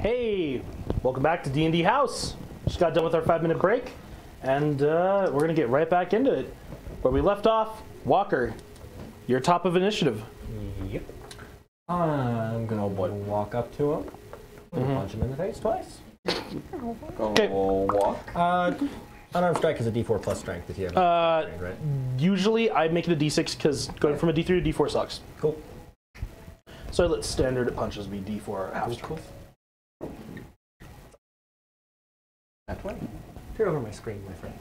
Hey, welcome back to D&D House. Just got done with our five minute break, and uh, we're gonna get right back into it. Where we left off, Walker, you're top of initiative. Yep. I'm gonna walk up to him, and punch him in the face twice. Okay. walk. Uh, unarmed strike is a D4 plus strength if you have. Uh, strength, right? usually I make it a D6 because going from a D3 to D4 sucks. Cool. So I let standard punches be D4 half strength. That way. Peer over my screen, my friend.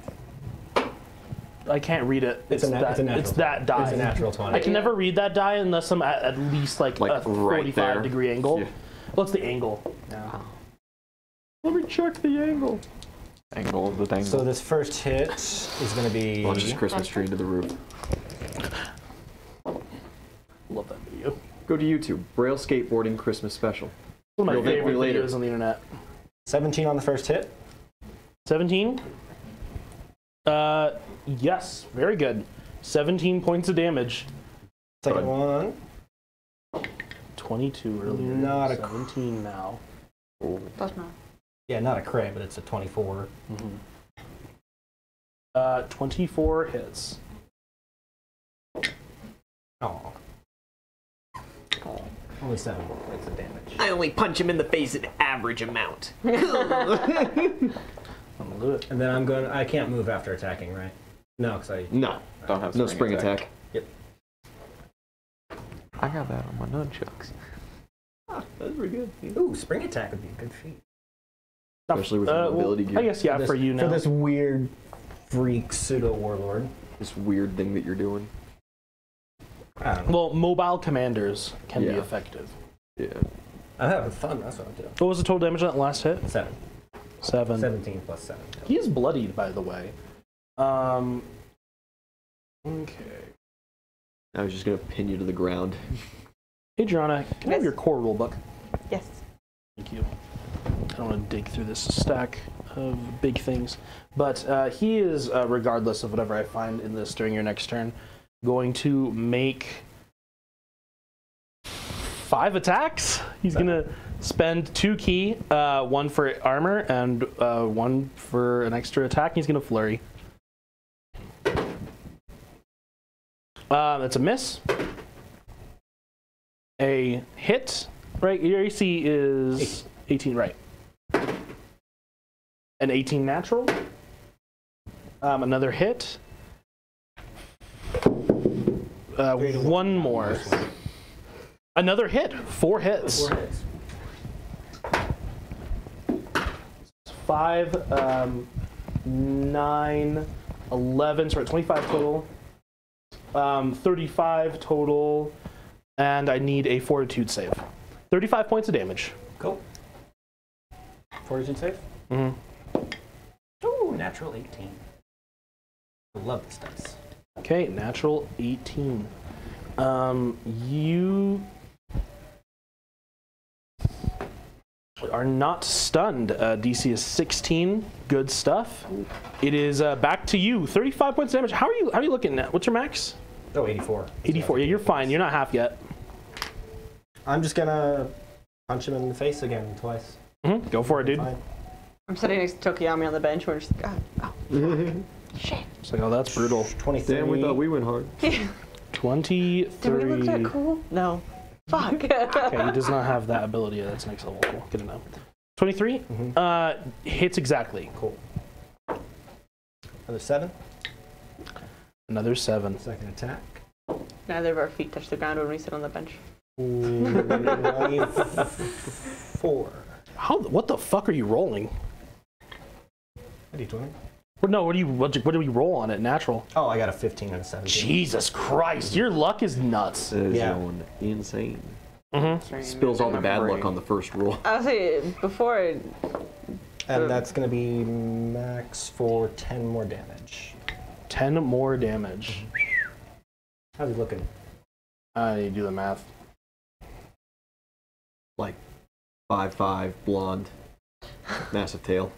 I can't read it. It's a that, it's a natural it's that die. It's a natural 20. I can never read that die unless I'm at, at least like, Like, a right 45 there. degree angle. Yeah. What's the angle? Let me check the angle. Angle of the thing. So this first hit is gonna be. Oh, Launches Christmas tree into the roof. Love that video. Go to YouTube. Braille skateboarding Christmas special. One of You'll my thank me favorite later. videos on the internet. 17 on the first hit. 17. Uh, yes, very good. 17 points of damage. Second one. 22 earlier. Not a 17 now. Does not. Yeah, not a crit, but it's a 24. Uh, 24 hits. Oh. Only seven points of damage. I only punch him in the face an average amount. I'm gonna do it. And then I'm going. to I can't move after attacking, right? No, because I. No. Don't have No spring spring attack. attack. Yep. I got that on my nunchucks. Ah, That's pretty good. Ooh, spring attack would be a good feat. Especially with Uh, your well, mobility gear. I guess, yeah, this, for you now. For this weird freak pseudo warlord. This weird thing that you're doing. I don't know. Well, mobile commanders can be Yeah. effective. Yeah. I'm having fun. That's what I'm doing. What was the total damage on that last hit? Seven. Seven. 17 plus seven. He is bloodied, by the way. Um. Okay. I was just gonna pin you to the ground. Hey, Joanna, can I have Yes. your core rulebook? Yes. Thank you. I don't want to dig through this stack of big things. But uh, he is, uh, regardless of whatever I find in this during your next turn, going to make five attacks. He's going to spend two key, uh, one for armor and uh, one for an extra attack. He's going to flurry. Um, it's a miss. A hit. Right, your AC is 18, right. An 18 natural. Um, another hit. Uh, one more. Another hit. Four hits. Four hits. Five, um, nine, 11, sorry, 25 total. Um, 35 total. And I need a fortitude save. 35 points of damage. Cool. Fortitude save. Mm-hmm. Ooh, natural 18. I love this dice. Okay, natural 18. Um, you are not stunned. Uh, DC is 16. Good stuff. It is uh, back to you. 35 points damage. How are you? How are you looking at? What's your max? Oh, 84. 84. Yeah, you're fine. You're not half yet. I'm just gonna punch him in the face again twice. hmm Go for it, dude. Fine. I'm sitting next to Tokoyami on the bench. We're just like, oh, oh, shit. It's like, oh, that's brutal. 23. Damn, we thought we went hard. 23. Did we look that cool? No. Fuck. Okay, he does not have that ability. That's next level. Cool. Good to know. 23 Mhm. uh, hits exactly. Cool. Another seven. Another seven. Second attack. Neither of our feet touch the ground when we sit on the bench. Four. How? What the fuck are you rolling? A D20. What- No, what do you what, do- what do we roll on it? Natural. Oh, I got a 15 and a 17. Jesus Christ, your luck is nuts. That is Yeah. going insane. Mm-hmm. Spills all the bad luck on the first roll. I'll say before I, And that's gonna be max for 10 more damage. Ten more damage. How's he looking? I need to do the math. Like five five, blonde, massive tail,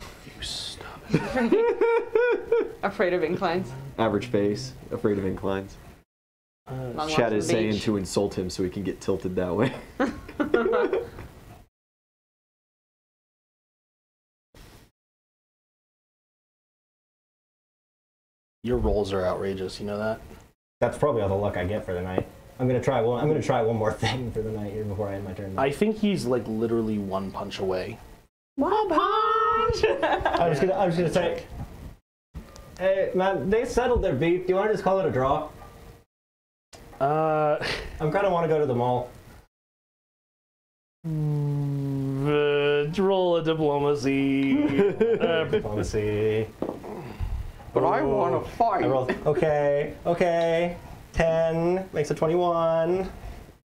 You stop. afraid of inclines. Average face, afraid of inclines. Uh, Chad is saying to insult him so he can get tilted that way. Your rolls are outrageous. You know that. That's probably all the luck I get for the night. I'm gonna try one. I'm gonna try one more thing for the night here before I end my turn. I think he's like literally one punch away. One punch. I was gonna. I was gonna say. Hey man, they settled their beef. Do you want to just call it a draw? Uh, I'm kind of want to go to the mall. uh, roll a diplomacy. uh, Diplomacy. But I want to fight. rolled. Okay. Okay. Ten makes it twenty-one.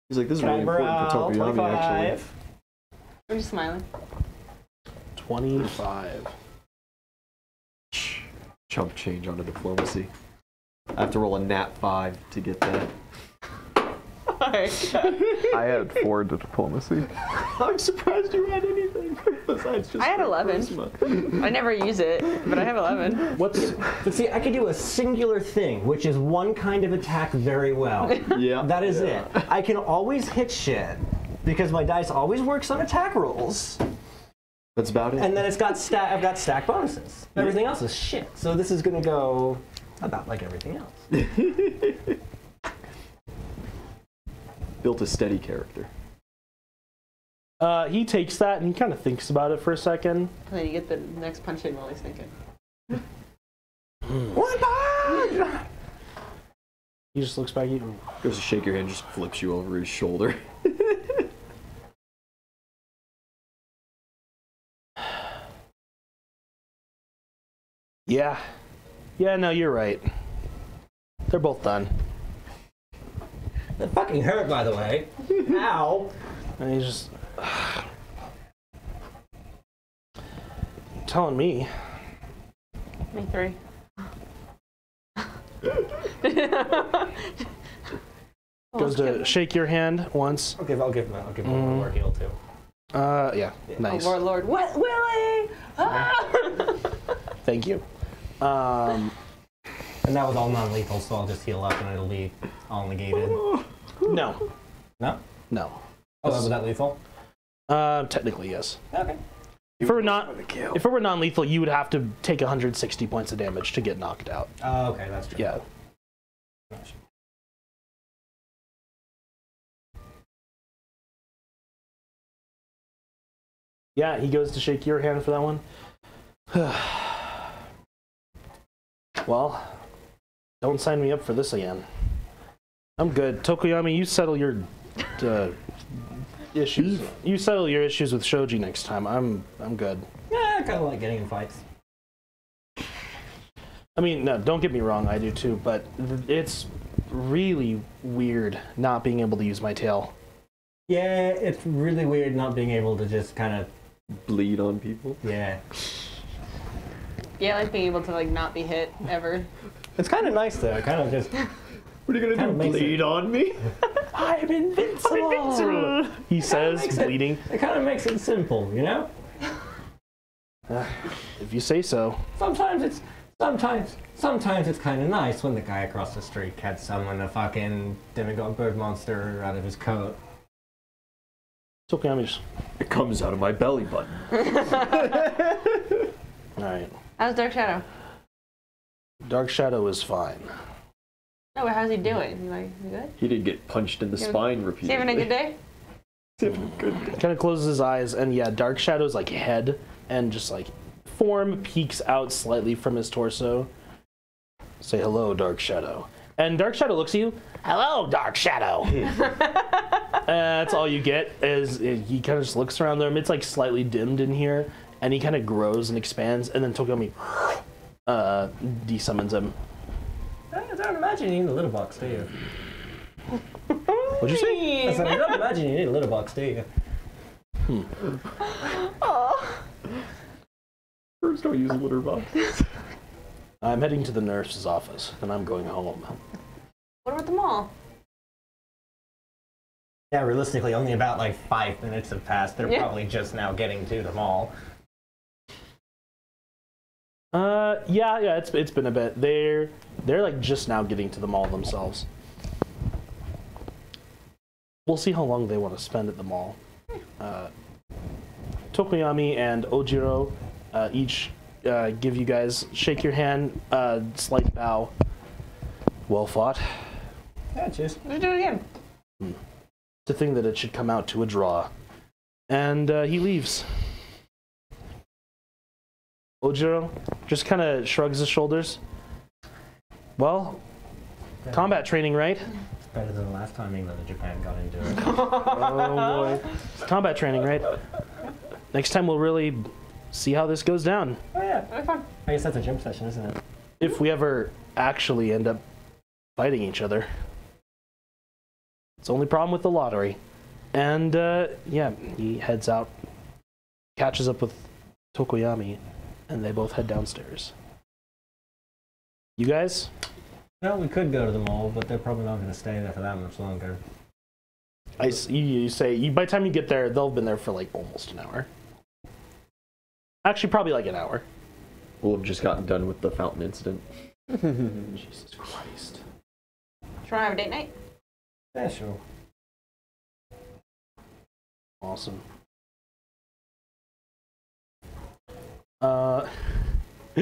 He's like, this is really important for Morale, Tokoyami, actually. twenty-five. I'm just smiling. Twenty-five. Chump change on onto diplomacy. I have to roll a nat 5 to get that. I had four to diplomacy. I'm surprised you had anything besides just I had 11. I never use it, but I have 11. What's But see, I could do a singular thing, which is one kind of attack very well. Yeah. That is yeah. it. I can always hit shit because my dice always works on attack rolls, That's about it. and then it's got stack. I've got stack bonuses. Everything else is shit. So this is gonna go about like everything else. Built a steady character. uh, he takes that and he kind of thinks about it for a second. And then you get the next punch in while he's thinking. One punch! He just looks back at you. Goes to shake your hand, just flips you over his shoulder. Yeah. Yeah, no, you're right. They're both done. That fucking hurt, by the way. Ow! And he's just telling me. Me three. Goes to shake your hand once. Okay, I'll give. him. I'll give. I'll give one more heal too. Uh, yeah, nice. Oh, Lord, Lord. What? Willie! Ah! Thank you. Um, And that was all non-lethal, so I'll just heal up and it'll be all negated. no, No? no. Oh, was that lethal? Uh, technically, yes. Okay. If it were not, if it were non-lethal, you would have to take 160 points of damage to get knocked out. Oh, okay, that's true. Yeah. Yeah, he goes to shake your hand for that one. well, don't sign me up for this again. I'm good. Tokoyami, you settle your uh, issues. You settle your issues with Shoji next time. I'm I'm good. Yeah, I kind of like getting in fights. I mean, no, don't get me wrong, I do too, but it's really weird not being able to use my tail. Yeah, it's really weird not being able to just kind of. Bleed on people. Yeah. Yeah, I like being able to like not be hit ever. It's kind of nice though. Kind of just. What are you Kinda gonna do? makes Bleed on me? I'm invincible. He says, makes it- bleeding. It kind of makes it simple, you know. If you say so. Sometimes it's. Sometimes, sometimes it's kind of nice when the guy across the street catch someone a fucking demigod bird monster out of his coat. It's okay, I'm just. It comes out of my belly button. Alright. How's Dark Shadow? Dark Shadow is fine. No, but how's he doing? He like, he good? He did get punched in the Yeah, spine Is repeatedly. he having a good day? He's having a good day. Kind of closes his eyes, and yeah, Dark Shadow's like head and just like form peeks out slightly from his torso. Say hello, Dark Shadow. And Dark Shadow looks at you. Hello, Dark Shadow. Uh, that's all you get is is he kind of just looks around the room. It's like slightly dimmed in here, and he kind of grows and expands, and then Tokoyami uh, desummons him. I don't imagine you need a litter box, do you? What'd you say? I said, I don't imagine you need a litter box, do you? Hmm. Birds don't use litter boxes. I'm heading to the nurse's office, and I'm going home. What about the mall? Yeah, realistically, only about like five minutes have passed. They're Yeah. probably just now getting to the mall. Uh, yeah, yeah, it's it's been a bit. They're they're like just now getting to the mall themselves. We'll see how long they want to spend at the mall. Uh, Tokoyami and Ojiro uh, each uh, give you guys shake your hand, uh, slight bow. Well fought. Yeah, cheers. Let's do it again. To think that it should come out to a draw, and uh, he leaves. Ojiro just kind of shrugs his shoulders. Well, combat training, right? It's better than the last time England and Japan got into it. Oh boy, It's combat training, right? Next time we'll really see how this goes down. oh yeah. That'll fun. I guess that's a gym session, isn't it? If we ever actually end up fighting each other. It's the only problem with the lottery. And uh, yeah, he heads out, catches up with Tokoyami, and they both head downstairs. You guys? No, we could go to the mall, but they're probably not going to stay there for that much longer. I, you, you say you, by the time you get there, they'll have been there for like almost an hour. Actually, probably like an hour. We'll have just gotten done with the fountain incident. Jesus Christ. Do you want to have a date night? Yeah, sure. Awesome. Uh,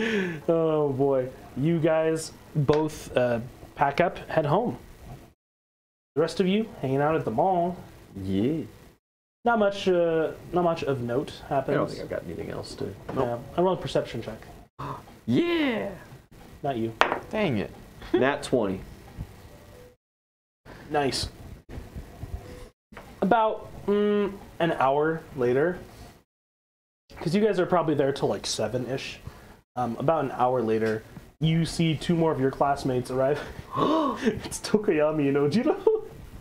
oh boy, you guys both uh, pack up, head home. The rest of you hanging out at the mall. Yeah. Not much, uh, not much of note happens. I don't think I've got anything else to. Yeah, I roll a perception check. Yeah. Not you. Dang it. Nat 20. Nice. About mm, an hour later, because you guys are probably there till like seven ish. Um, about an hour later, you see two more of your classmates arrive. it's Tokoyami and Ojiro.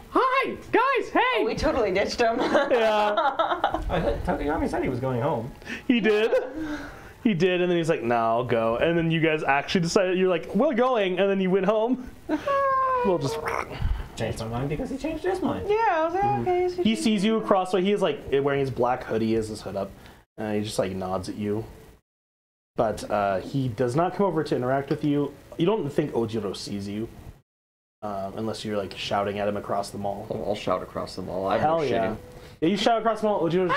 Hi, guys. Hey. Oh, we totally ditched him. yeah, I thought Tokoyami said he was going home. he did. He did, and then he's like, "No, I'll go." And then you guys actually decided you're like, "We're going," and then you went home. we'll just. Changed my mind because he changed his mind. yeah, I was like, okay. so He sees you across the way. He is like wearing his black hoodie, he has his hood up, and he just like nods at you. But uh, he does not come over to interact with you. You don't think Ojiro sees you, um, unless you're like shouting at him across the mall. I'll, I'll shout across the mall. I have Hell no yeah. shitting. yeah! You shout across the mall. Ojiro's,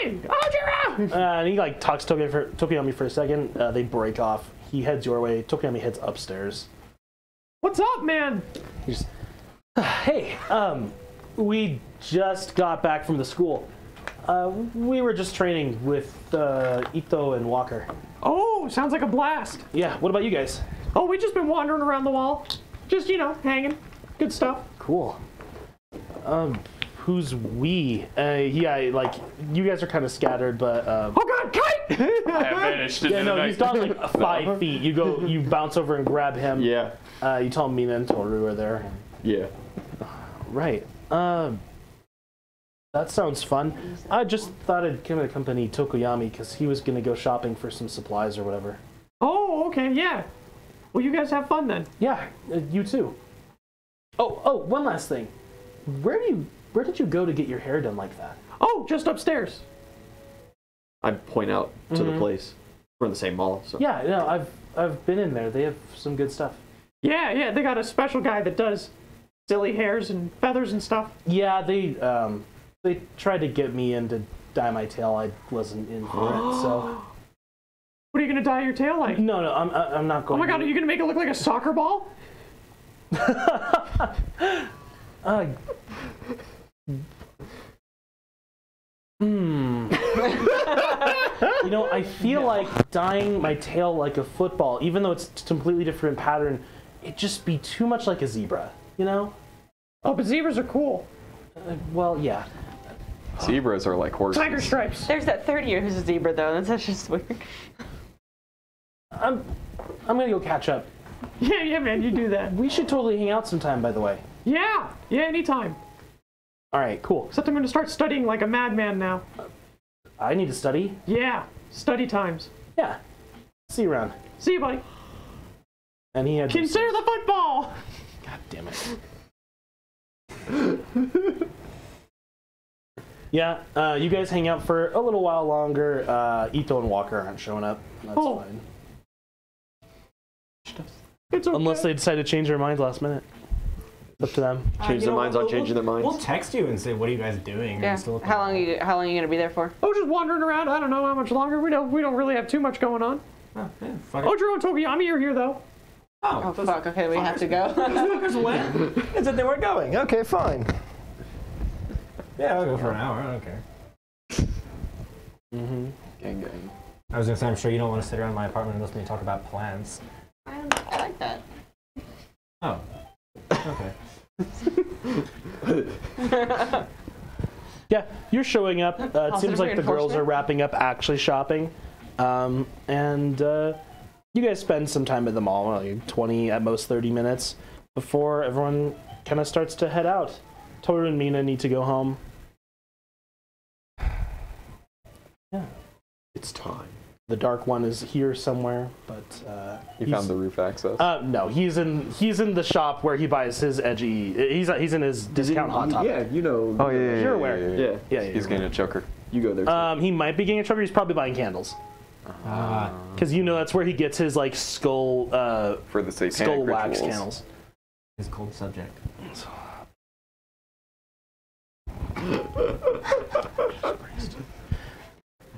Hey, Ojiro. uh, and he like talks to Tokoyami for, Tokoyami for a second. Uh, they break off. He heads your way. Tokoyami heads upstairs. What's up, man? He's hey, um, we just got back from the school. Uh, we were just training with uh, Ito and Walker. Oh, sounds like a blast. Yeah, what about you guys? Oh, we just been wandering around the wall, just you know, hanging. Good stuff. Cool. Um, who's we? Uh, yeah, like you guys are kind of scattered, but uh, Oh God, kite! I vanished into yeah, no, night. he's gone like five feet. You go, you bounce over and grab him. Yeah. Uh, you tell him Mina and Toru are there. Yeah. Right. Um, that sounds fun. I just thought I'd come to accompany Tokoyami because he was gonna go shopping for some supplies or whatever. oh, okay, yeah. Well, you guys have fun then. Yeah, uh, you too. Oh, oh, one last thing. Where do you, where did you go to get your hair done like that? Oh, just upstairs. I point out to the Mhm. place. We're in the same mall, so. Yeah, no, I've, I've been in there. They have some good stuff. Yeah, yeah, they got a special guy that does silly hairs and feathers and stuff. Yeah, they, um, they tried to get me in to dye my tail. I wasn't in for it, so. What are you gonna dye your tail like? No, no, I'm, I'm not going. Oh going. my God, to- are you gonna make it look like a soccer ball? Uh, hmm. you know, I feel like dyeing my tail like a football, even though it's t- completely different pattern, it'd just be too much like a zebra. You know? Oh, but zebras are cool. Uh, well, yeah. Zebras are like horses. Tiger stripes. There's that third year who's a zebra though. That's that's just weird. I'm, I'm gonna go catch up. Yeah, yeah, man, you do that. We should totally hang out sometime, by the way. Yeah, yeah, anytime. All right, cool. Except I'm gonna start studying like a madman now. I need to study. Yeah, study times. Yeah. See you around. See you, buddy. And he had. Consider the football. God damn it. yeah, uh, you guys hang out for a little while longer. Uh, Ito and Walker aren't showing up. That's Oh. fine. It's okay. Unless they decide to change their minds last minute. Up to them. Change their minds on changing their minds. We'll text you and say, "What are you guys doing?" Yeah. And still How long are you how long are you gonna be there for? Oh, just wandering around. I don't know how much longer. We don't we don't really have too much going on. Oh, yeah, fuck it. Ojiro and Tokoyami are here though. Oh, Oh fuck. Okay, we have to go. fuckers went. It said they weren't going. Okay, fine. Yeah, I'll go for an hour. I don't care. Mm-hmm. Gang gang. I was gonna say, I'm sure you don't want to sit around my apartment and listen to me talk about plants. I I like that. Oh. Okay. Yeah, you're showing up. Uh, it seems like the girls are wrapping up actually shopping. Um, and uh, you guys spend some time at the mall, like 20, at most 30 minutes, before everyone kind of starts to head out. Toru and Mina need to go home. Yeah. It's time. The dark one is here somewhere, but uh, You found the roof access. Uh, no, he's in he's in the shop where he buys his edgy. He's he's in his discount hot top. Yeah, you know. oh yeah, yeah, yeah, You're aware. Yeah, Yeah. yeah, yeah. He's getting a choker. You go there. too. Um, he might be getting a choker. He's probably buying candles Ah, because you know that's where he gets his like skull uh, For the satanic skull wax candles. his cold subject.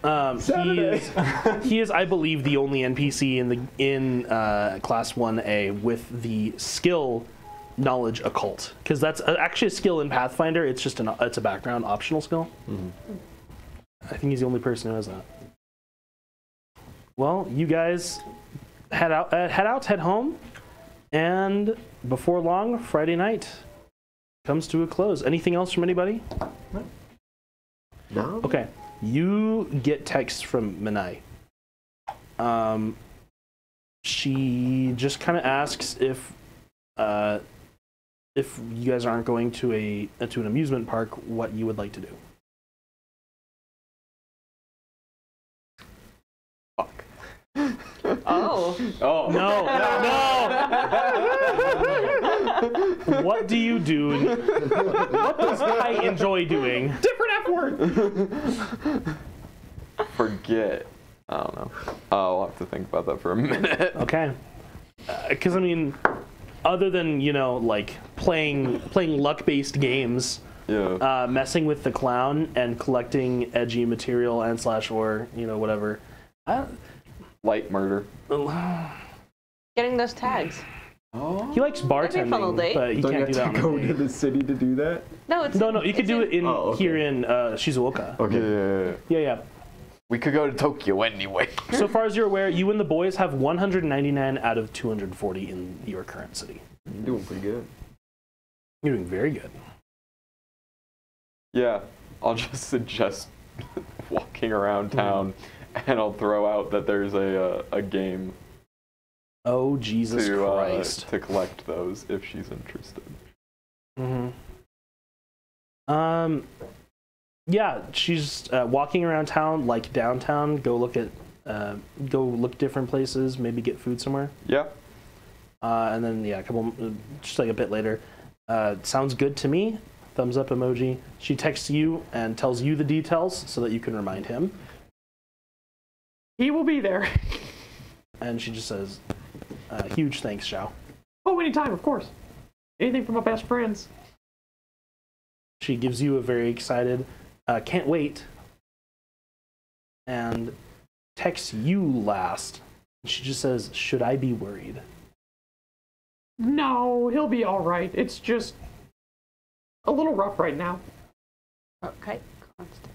Um, he is he is I believe the only NPC in the in uh, class one A with the skill knowledge occult because that's uh, actually a skill in Pathfinder. It's just an it's a background optional skill. I think he's the only person who has that. Well, you guys head out, uh, head out, head home, and before long, Friday night comes to a close. Anything else from anybody? no. Okay, you get texts from Minai. Um, she just kind of asks if, uh, if you guys aren't going to a to an amusement park, what you would like to do. Fuck. Oh. Oh No, no. What do you do? What does I enjoy doing? Different F word. Forget. I don't know. I'll have to think about that for a minute. Okay. Because I mean, other than you know, like playing playing luck-based games, Yeah. uh, messing with the clown and collecting edgy material and slash or you know whatever. I, Light murder. Getting those tags. Oh. he likes That'd be a fun little bartending, but he Don't you can't have do that. to go to the city to do that? No, it's No, no, you could do in- it in Oh, okay. here in uh, Shizuoka. Okay. Yeah. Yeah, yeah. We could go to Tokyo anyway. So far as you're aware, you and the boys have 199 out of 240 in your current city. You're doing pretty good. You're doing very good. Yeah. I'll just suggest walking around town, and I'll throw out that there's a uh, a game Oh Jesus to uh, Christ! to collect those if she's interested. Mm-hmm. Um, yeah, she's uh, walking around town, like downtown. Go look at, uh, go look different places. Maybe get food somewhere. Yeah. Uh, and then yeah, a couple, uh, just like a bit later. Uh, sounds good to me. Thumbs up emoji. She texts you and tells you the details so that you can remind him. He will be there. And she just says, uh, "Huge thanks, Xiao." Oh, anytime, of course. Anything for my best friends. She gives you a very excited, uh, can't wait, and texts you last. She just says, Should I be worried? No, he'll be all right. It's just a little rough right now. Okay. Constant.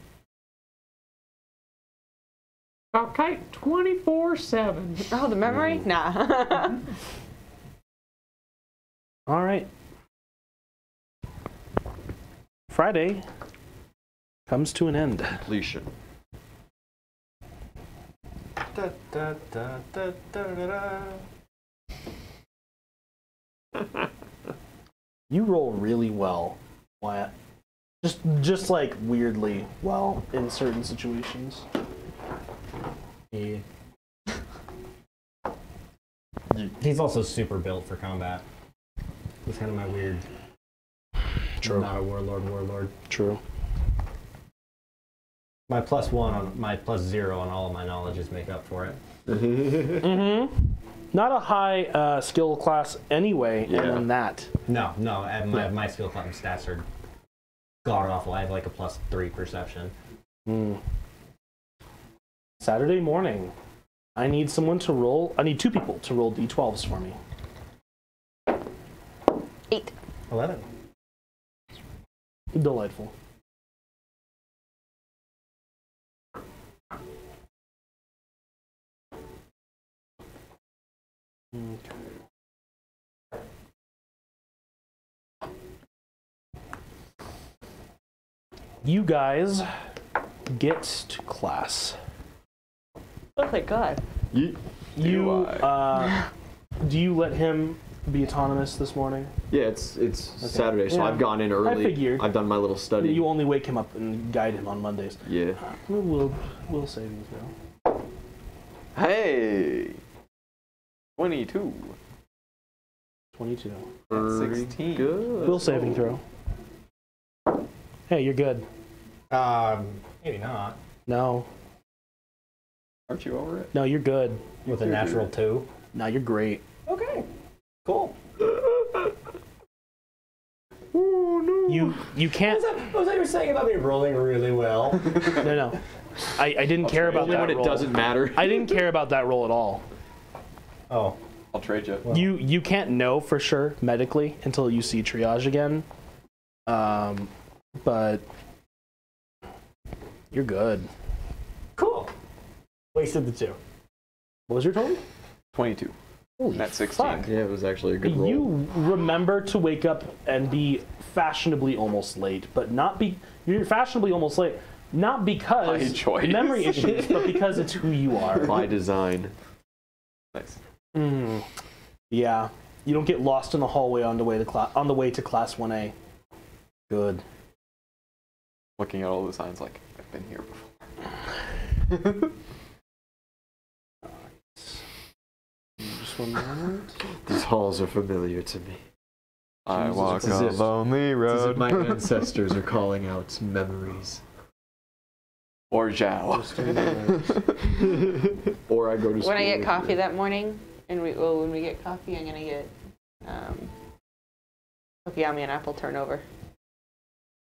Okay, 24 7. Oh, the memory? Nah. All right. Friday comes to an end. Completion. Da, da, da, da, da, da, da. You roll really well, Wyatt. Just, just like weirdly well in certain situations. He, he's also super built for combat. He's kind of my weird. True. Not a warlord, warlord. True. My plus one on my plus zero on all of my knowledges make up for it. Mm-hmm. Not a high uh, skill class anyway, Yeah. and then that. No, no, and my, Yeah. my skill class stats are god awful. I have like a plus three perception. Mm. Saturday morning. I need someone to roll. I need two people to roll d12s for me. Eight. 11. Delightful. Okay. You guys get to class. Oh my god. Ye- You uh, do you let him be autonomous this morning? Yeah, it's it's Saturday, so Yeah. I've gone in early. I figured. I've done my little study. You only wake him up and guide him on Mondays. yeah. We'll we'll savings go. Hey! 22. Twenty-two. At 16. Good. Will saving throw. Hey, you're good. Um, maybe not. No, Aren't you over it? no, you're good. With a natural 2. No, you're great. Okay. Cool. You you can't. What was, that, what was that you were saying about me rolling really well? No, no. I, I didn't care about Only that when it roll. doesn't matter. I didn't care about that roll at all. oh. I'll trade you. You you can't know for sure medically until you see triage again. Um, but you're good. Cool. Wasted the 2. What was your total? 22. Holy At 16. fuck. Yeah, it was actually a good roll. You remember to wake up and be fashionably almost late, but not be you're fashionably almost late, not By because choice. memory issues, but because it's who you are. By design. Nice. Mm, yeah, you don't get lost in the hallway on the way to class on the way to class 1A. Good. Looking at all the signs like, I've been here before. Just one moment. These halls are familiar to me. I Jesus, walk it's as a if- lonely It's as if road. my ancestors are calling out memories. or Xiao. Just a moment. or I go to school. When I get coffee you. that morning, and we well, when we get coffee, I'm gonna get um, Okiyami and apple turnover.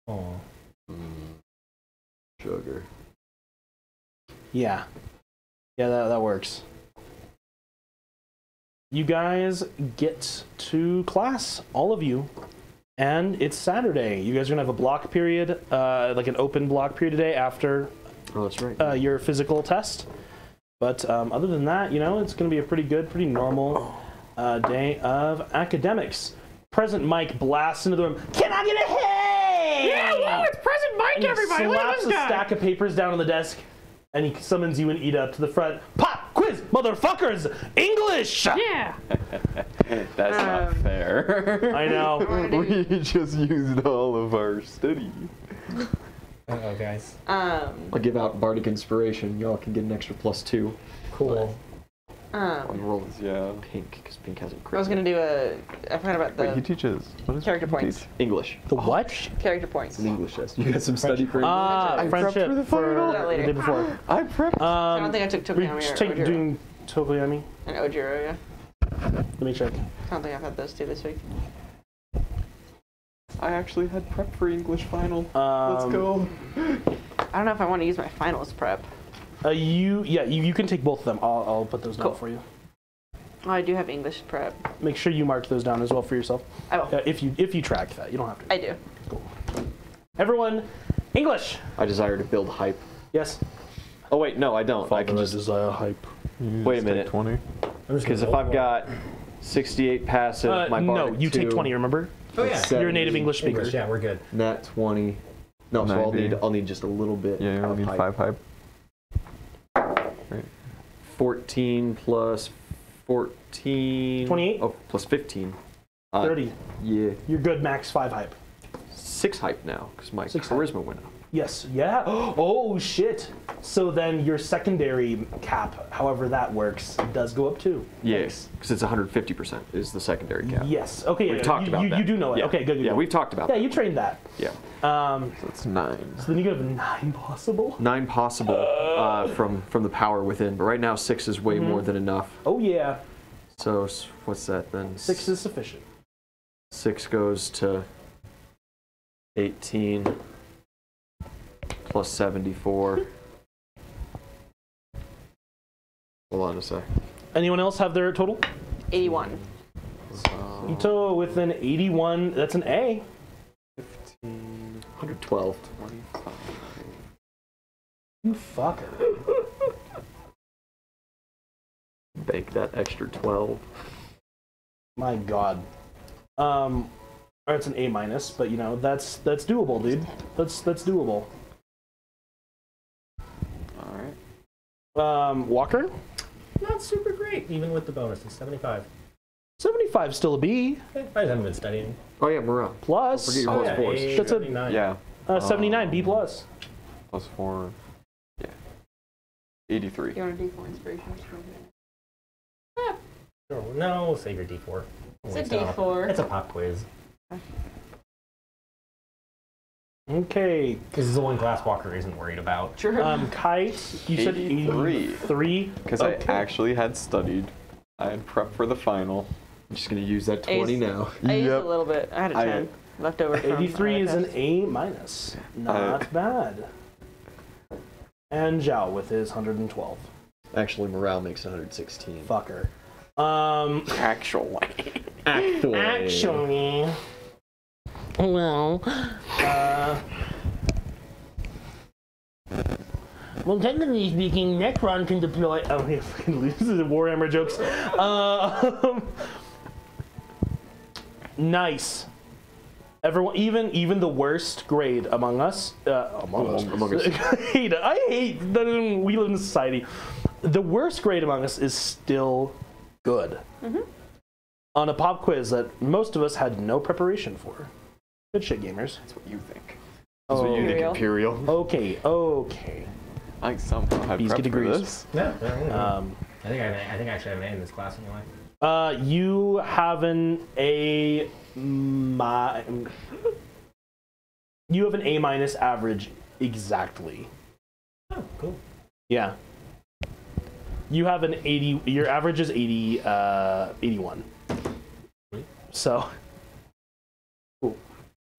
Oh. Mm. Sugar. Yeah. Yeah, that, that works. You guys get to class, all of you, and it's Saturday. You guys are gonna have a block period, uh, like an open block period today after Oh, that's right. uh, your physical test. But um, other than that, you know, it's going to be a pretty good, pretty normal uh, day of academics. Present Mike blasts into the room. Can I get a hey? Yeah, whoa, it's Present Mike, And he everybody. Look at slaps this a guy. stack of papers down on the desk, and he summons you and Ida up to the front. Pop quiz, motherfuckers! English. Yeah. That's not Um, fair. I know. we just used all of our study. Uh-oh, guys. Um, I'll give out Bardic Inspiration. Y'all can get an extra plus two. Cool. And um, roll Yeah. pink, because pink hasn't I was gonna do a. I forgot about the Wait, he teaches. What is character he points. teach? English. The what? Character points. It's an English test. You got some study for English? Ah, I prepped friendship for the for final. the day before. I prepped. Um, I don't think I took we Tokoyami just or take Ojiro. doing Tokoyami. And Ojiro, yeah. Let me check. I don't think I've had those two this week. I actually had prep for English final. Um, Let's go. I don't know if I want to use my finals prep. Uh, you, yeah, you, you can take both of them. I'll, I'll put those down Cool. for you. Oh, I do have English prep. Make sure you mark those down as well for yourself. I will. Uh, if you if you track that, you don't have to. I do. Cool. Everyone, English. I desire to build hype. Yes. Oh wait, no, I don't. I can just desire hype. Wait a minute. Twenty. because if I've got 68 passive, Uh, my no, Bardic you take 20. Remember, Oh, yeah. that's you're a native English speaker. English, yeah, we're good. Nat 20. No, so I'll 90. need I'll need just a little bit. Yeah, you of need hype. five hype. 14 plus 14. 28? Oh, plus 15. Uh, 30. Yeah, You're good. Max five hype. six hype now because my Six hype. charisma went up. Yes. Yeah. Oh shit. So then your secondary cap, however that works, does go up too. Yes, because it's 150% is the secondary cap. Yes. Okay. We've yeah, talked you, about you, that. You do know it. Yeah. Okay. Good. good Yeah, good. we've talked about Yeah, that. Yeah, you trained that. Yeah. Um, So it's nine. so then you go to nine possible. Nine possible uh, from from the power within, but right now six is way Mm-hmm. more than enough. Oh yeah, So what's that then? six is sufficient. Six goes to 18 plus 74 Hold on a sec. Anyone else have their total? 81. Uh, Ito with an 81. That's an A. 15, 112. 25. You fucker. Bank that extra 12. My God. Um, or it's an A minus, but you know that's that's doable, dude. That's that's doable. All right. Um, Walker, Not super great, even with the bonuses. 75. 75 still a B Okay, I haven't been studying. Oh, yeah, morale. plus. Don't forget your Oh, plus yeah, fours. A That's a- 79. Yeah. Uh, 79 B plus. Plus four. Yeah. 83. You want a D4 inspiration? Sure. No, save your D4. It's a Waste it on D4. It's a pop quiz. Okay. Okay, because this is the one Glasswalker isn't worried about. Sure. Um, Kite, you said 83. 83. Because Okay. I actually had studied. I had prepped for the final. I'm just going to use that 20 Ace. now. I used Yep. a little bit. I had a 10 left over. From 83 is an. A minus. Not bad. And Xiao with his 112. Actually, morale makes 116. Fucker. Um, Actually. Actually. actually, well, uh, well, technically speaking, Necron can deploy. Oh, loses the Warhammer jokes. Uh, nice. Everyone, even even the worst grade among us, uh, among us, Among- us. I hate, I hate that we live in society. The worst grade among us is still good. Mhm. On a pop quiz that most of us had no preparation for. Good shit, gamers. That's what you think. Oh, what you think. Imperial. Imperial. Okay, okay. I somehow had Bees get prepped for degrees. this. No, no, no. Um, I think I, have I think I actually have an A in this class anyway. uh, you have an A. Mi- you have an A minus average exactly. Oh, cool. Yeah. You have an 80. Your average is 80. Uh, 81. So.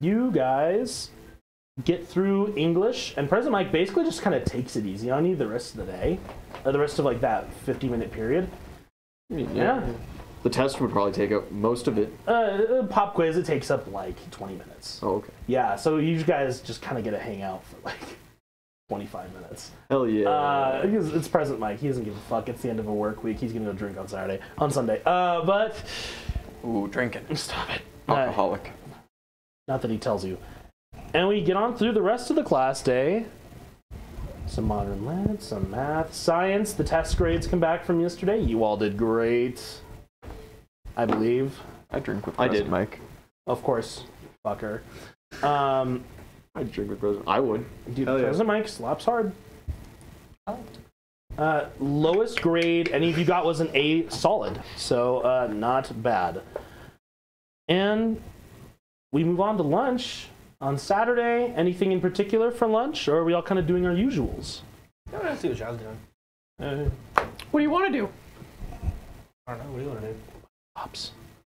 Cool. You guys get through English, and President Mike basically just kind of takes it easy on you the rest of the day, uh, the rest of like that 50 minute period. I mean, Yeah. The test would probably take up most of it. Uh, pop quiz, it takes up like 20 minutes. Oh, okay. Yeah, so you guys just kind of get to hang out for like 25 minutes. Hell yeah. Uh, because it's President Mike. He doesn't give a fuck. It's the end of a work week. He's gonna go drink on Saturday, on Sunday. Uh, but Ooh, drinking. stop it. Uh, Alcoholic. Not that he tells you. And we get on through the rest of the class day. Some modern lit, some math, science. The test grades come back from yesterday. You all did great, I believe. I drink with I did. Mike. Of course, fucker. Um, I'd drink with President. I would. Dude, Hell yeah. President Mike slaps hard. Uh, lowest grade any of you got was an A solid, so uh, not bad. And we move on to lunch on Saturday. Anything in particular for lunch, or are we all kind of doing our usuals? I want to see what Xiao's doing. Uh, What do you want to do? I don't know. What do you want to do? Pops,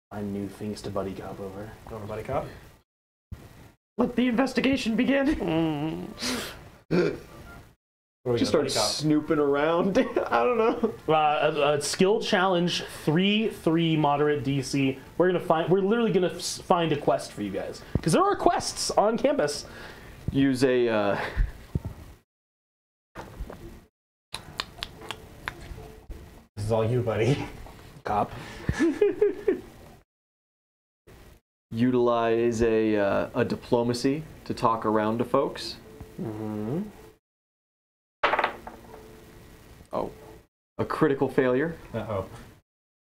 find new things to buddy cop over. Going to buddy cop? Let the investigation begin. What are we Just gonna start buddy cop? snooping around. I don't know. Uh, a, a skill challenge, three three moderate DC. We're gonna find. We're literally gonna s- find a quest for you guys because there are quests on campus. Use a. Uh, This is all you, buddy. Cop. utilize a uh, a diplomacy to talk around to folks. Mm-hmm. Oh, A critical failure. Uh oh.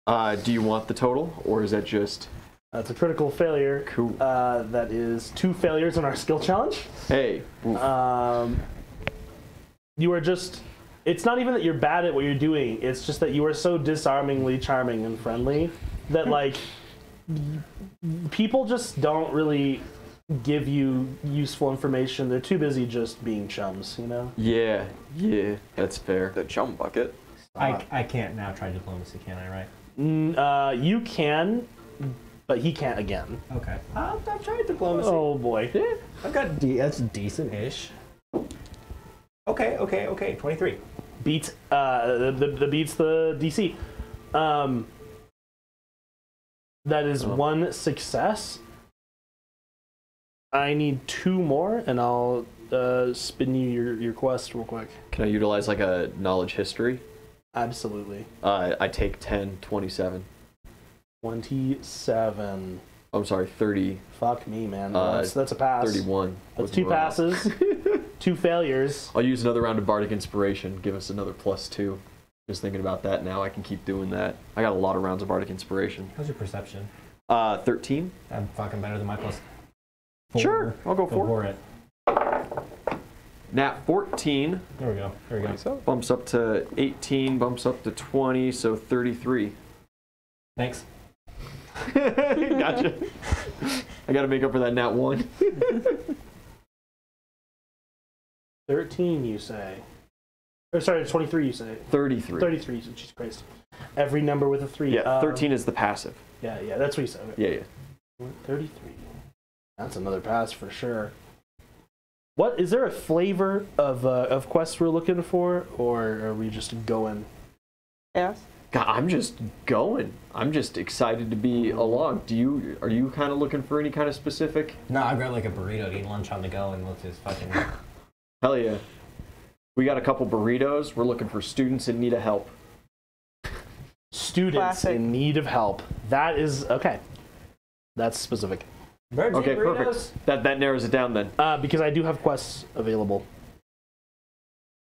Uh, do you want the total, or is that just That's a critical failure. cool? Uh, that is two failures on our skill challenge. hey, Um, you are just. It's not even that you're bad at what you're doing. It's just that you are so disarmingly charming and friendly that like people just don't really give you useful information. They're too busy just being chums, you know. yeah, yeah, that's fair. the chum bucket. I, I can't now try diplomacy, can I, right? N- uh, you can, but he can't again. Okay. I've, I'll try diplomacy. Oh boy. I've got D. That's decent ish. Okay, okay, okay. 23. beats uh, the, the, the beats the DC. Um, that is Oh. one success. I need two more, and I'll uh, spin you your, your quest real quick. Can I utilize like a knowledge history? Absolutely. Uh, I take 10, 27. 27. I'm sorry, 30, Fuck me, man. Uh, that's, that's a pass. 31. That's with two passes, two failures. I'll use another round of Bardic Inspiration. Give us another plus two. Just thinking about that now. I can keep doing that. I got a lot of rounds of Bardic Inspiration. How's your perception? Uh, 13. I'm fucking better than my plus. Sure, I'll go Go for for it. it. Nat 14 There we go. There we go. So, bumps up to 18, bumps up to 20, so 33. Thanks. gotcha. I got to make up for that nat 1. 13, you say. Or sorry, 23, you say. 33. 33, so Jesus Christ. Every number with a 3. Yeah, Um, 13 is the passive. Yeah, yeah, that's what you said. Okay. Yeah, yeah. 33. That's another pass for sure. What is there a flavor of uh, of quests we're looking for, or are we just going? Yes. God, I'm just going. I'm just excited to be along. Do you are you kind of looking for any kind of specific? No, I grabbed like a burrito to eat lunch on the go and let's just fucking. Hell yeah. We got a couple burritos. We're looking for students in need of help. Students Classic. in need of help. That is okay. That's specific. Okay, burritos? perfect. That that narrows it down then. Uh, because I do have quests available.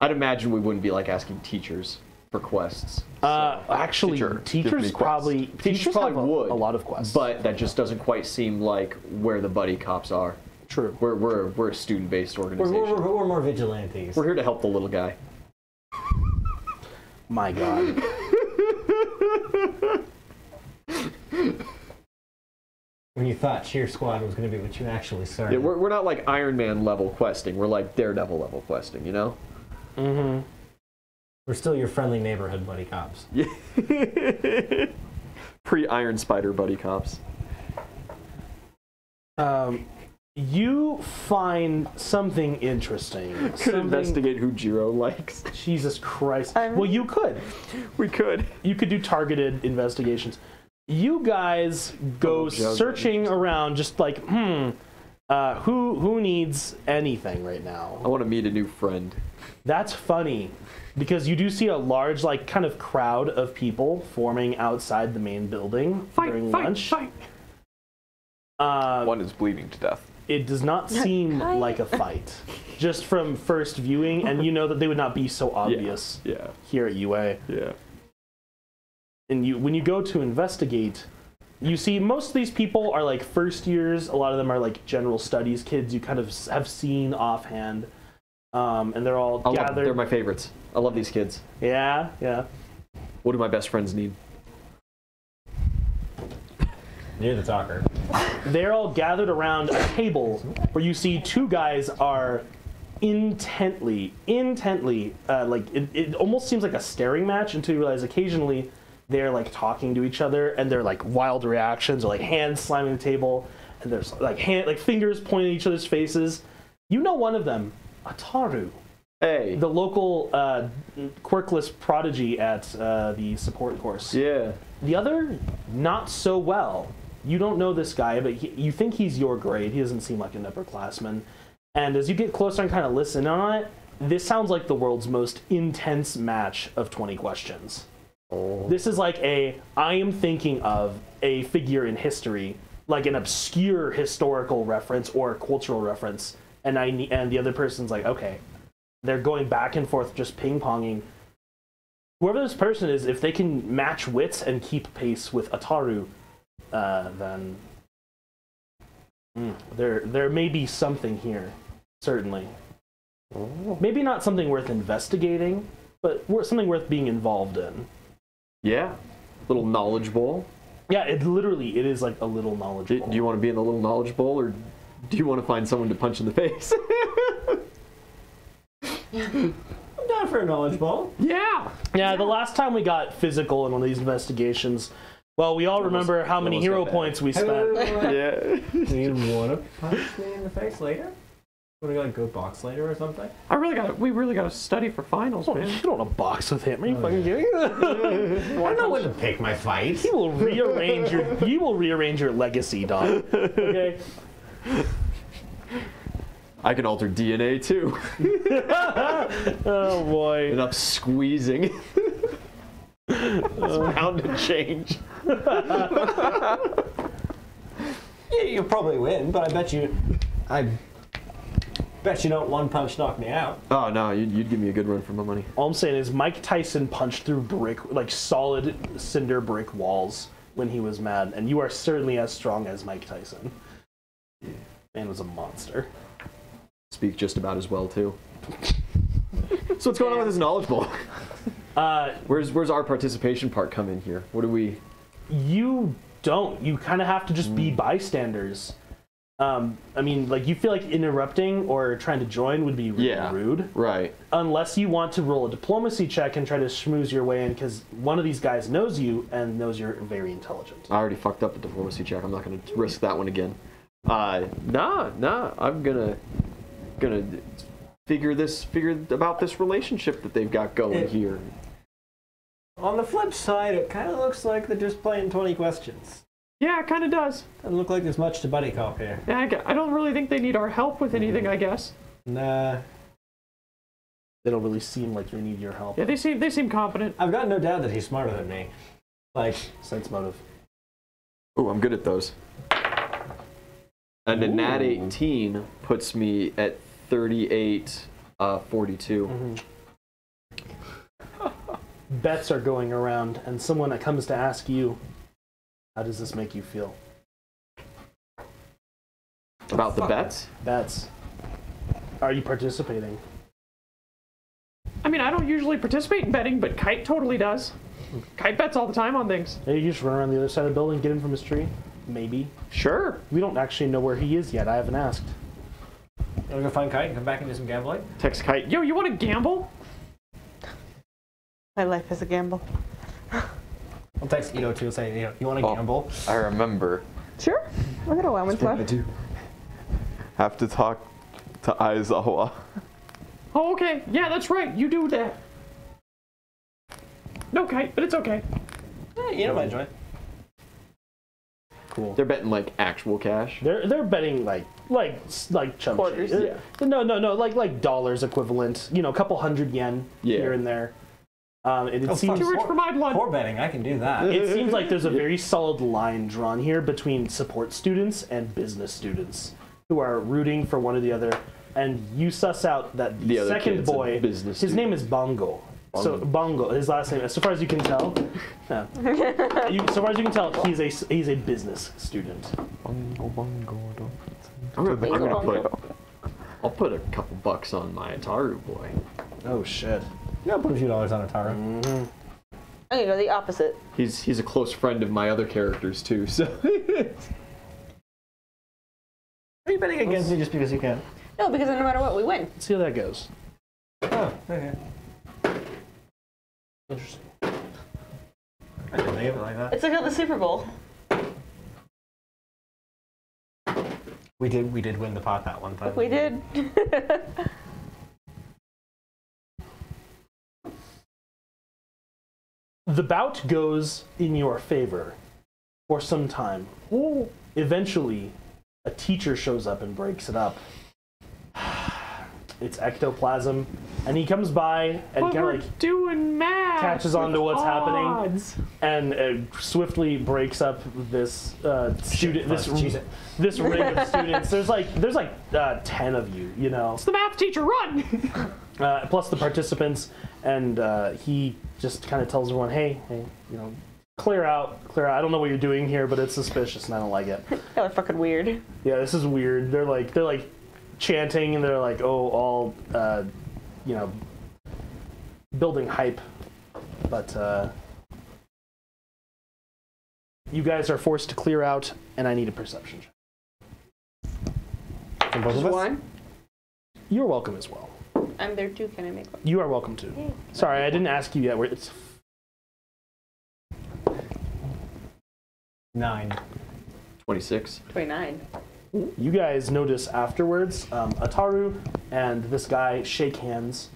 I'd imagine we wouldn't be like asking teachers for quests. Uh, So, actually, teacher, teachers quests. probably teachers, probably have a, would, a lot of quests. But that just doesn't quite seem like where the buddy cops are. true. We're we're we're a student based We're, organization. we're, we're, we're more vigilantes. We're here to help the little guy. My God. when you thought Cheer Squad was going to be what you actually started. Yeah, we're, we're not like Iron Man level questing. We're like Daredevil level questing, you know? mm-hmm. We're still your friendly neighborhood buddy cops. Pre Iron Spider buddy cops. Um, you find something interesting. Could something- investigate who Jiro likes. Jesus Christ. I'm- Well, you could. We could. You could do targeted investigations. You guys go Oh, searching around, just like, hmm, uh, who who needs anything right now? I want to meet a new friend. That's funny, because you do see a large, like, kind of crowd of people forming outside the main building during lunch. Fight. Uh, one is bleeding to death. it does not seem Kind- like a fight, just from first viewing, and you know that they would not be so obvious Yeah, here at UA. yeah. And you when you go to investigate you see most of these people are like first years a lot of them are like general studies kids you kind of have seen offhand um, and they're all I love, gathered they're my favorites. I love these kids. yeah yeah What do my best friends need? You're the talker. they're all gathered around a table where you see two guys are intently intently uh, like it, it almost seems like a staring match until you realize occasionally they're like talking to each other and they're like wild reactions or like hands slamming the table and there's like hand like fingers pointing at each other's faces you know one of them ataru Hey. the local uh, quirkless prodigy at uh, the support course yeah. the other, not so well. You don't know this guy, but he, you think he's your grade. He doesn't seem like an upperclassman. And as you get closer and kind of listen on it, this sounds like the world's most intense match of 20 questions. Oh. This is like a, I am thinking of a figure in history, like an obscure historical reference or cultural reference. And I and the other person's like, okay, they're going back and forth, just ping ponging. Whoever this person is, if they can match wits and keep pace with Ataru, uh, then Mm, there there may be something here. Certainly, maybe not something worth investigating, but something worth being involved in. Yeah. Little knowledge bowl. Yeah, it literally it is like a little Do, knowledgeable. do you want to be in the little knowledge bowl, or do you want to find someone to punch in the face? I'm down for a knowledge bowl. yeah. yeah, the last time we got physical in one of these investigations, well, we all remember how many hero points we spent. Yeah. Do you want to punch me in the face later? What do we like go box later or something? I really got to We really got to study for finals, Oh, man. you don't want to box with him. Are you Oh, fucking kidding? I know when to pick my fights. He will rearrange your. You will rearrange your legacy, dog. Okay. I can alter DNA too. Oh boy. Enough squeezing. it's pound and change. Yeah, you'll probably win, but I bet you, I bet you don't one punch knock me out. Oh no, you'd, you'd give me a good run for my money. All I'm saying is Mike Tyson punched through brick, like solid cinder brick walls when he was mad, and you are certainly as strong as Mike Tyson. Man was a monster. Speak just about as well too. so what's going on with this knowledge ball? Uh, Where's where's our participation part come in here? What do we? you don't. You kind of have to just be bystanders. Um, I mean, like you feel like interrupting or trying to join would be really Yeah. rude, Right. unless you want to roll a diplomacy check and try to schmooze your way in, because one of these guys knows you and knows you're very intelligent. I already fucked up the diplomacy check. I'm not gonna risk that one again. Uh, nah, nah. I'm gonna gonna figure this figure about this relationship that they've got going It- here. On the flip side, it kind of looks like they're just playing 20 questions. Yeah, it kind of does. Doesn't look like there's much to buddy cop here. Yeah, I, I don't really think they need our help with anything. I guess. Nah, They don't really seem like they need your help. Yeah, they seem they seem confident. I've got no doubt that he's smarter than me. Like, Sense motive. Oh, I'm good at those. And a nat 18 puts me at 38, uh, 42. Bets are going around, and someone that comes to ask you, "How does this make you feel?" About the bets? Bets. Are you participating? I mean, I don't usually participate in betting, but Kite totally does. Kite bets all the time on things. Maybe you just run around the other side of the building, get him from his tree. Maybe. Sure. We don't actually know where he is yet. I haven't asked. I'll go find Kite and come back and do some gambling. Text kite. Yo, you want to gamble? My life is a gamble. I'll text Ito too and say, you know, you want to Oh. gamble? I remember. Sure. I got a allowance left. do. Have to talk to Aizawa. Oh, okay. Yeah, that's right. You do that. No Kite, but it's okay. Yeah, you know my joint. Cool. They're betting like actual cash. They're they're betting like like like chump Quarters. change. Uh, No, no, no, like like dollars equivalent. You know, a couple hundred yen Yeah. here and there. Um, and it Oh, seems Too rich for my blood. Poor betting, I can do that. it seems like there's a very solid line drawn here between support students and business students who are rooting for one or the other. And you suss out that the, The second boy, business his name is Bongo. So Bongo, his last name, so far as you can tell, yeah. you, so far as you can tell, he's a he's a business student. I'm gonna, I'm gonna put. I'll put a couple bucks on my Ataru boy. Oh shit. You gotta put a few dollars on Ataru. I'm gonna go the opposite. He's he's a close friend of my other characters too. So Are you betting against me just because you can? No, because no matter what, we win. Let's see how that goes. Oh, okay. Interesting. I didn't think of it like that. It's like at the Super Bowl. We did, we did win the pot that one time. We did. The bout goes in your favor for some time. Eventually, a teacher shows up and breaks it up. It's ectoplasm, and he comes by and kind of like doing math. catches on to with what's happening. and uh, swiftly breaks up this uh, student, this Cheese it. this ring of students. There's like there's like uh, ten of you, you know, It's the math teacher. Run. uh, plus the participants, and uh, he just kind of tells everyone, "Hey, hey, you know, clear out, clear out. I don't know what you're doing here, but it's suspicious, and I don't like it. That was fucking weird. Yeah, this is weird. They're like they're like chanting, and they're like, oh, all uh, you know, building hype, but." Uh, you guys are forced to clear out, and I need a perception check. From both of us? One. You're welcome as well. I'm there too. Can I make one? You are welcome to. Yay. Sorry, I didn't ask you yet. Where it's Nine. 26. 29. You guys notice afterwards, um, Ataru and this guy shake hands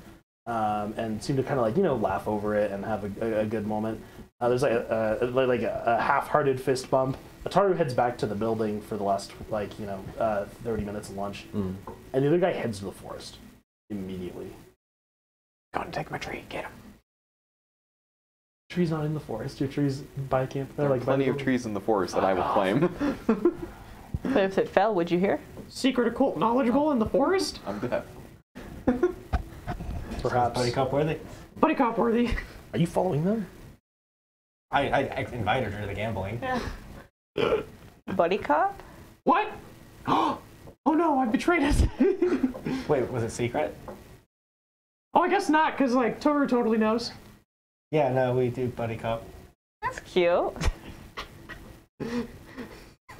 um, and seem to kind of like you know laugh over it and have a, a, a good moment. Uh, there's like a, a like a, a half-hearted fist bump. Ataru heads back to the building for the last like you know uh, 30 minutes of lunch, Mm. and the other guy heads to the forest immediately. Go and take my tree. Get him. Tree's not in the forest. Your tree's by camp. There They're like plenty of trees in the forest that I will oh. claim. But if it fell, would you hear? Secret occult knowledgeable in the forest. I'm deaf. Perhaps. Buddy cop worthy. Buddy cop worthy. Are you following them? I, I, I invited her to the gambling. Buddy cop? What? Oh no, I betrayed us. Wait, was it secret? oh, I guess not, because like Toru totally knows. Yeah, no, we do buddy cop. That's cute.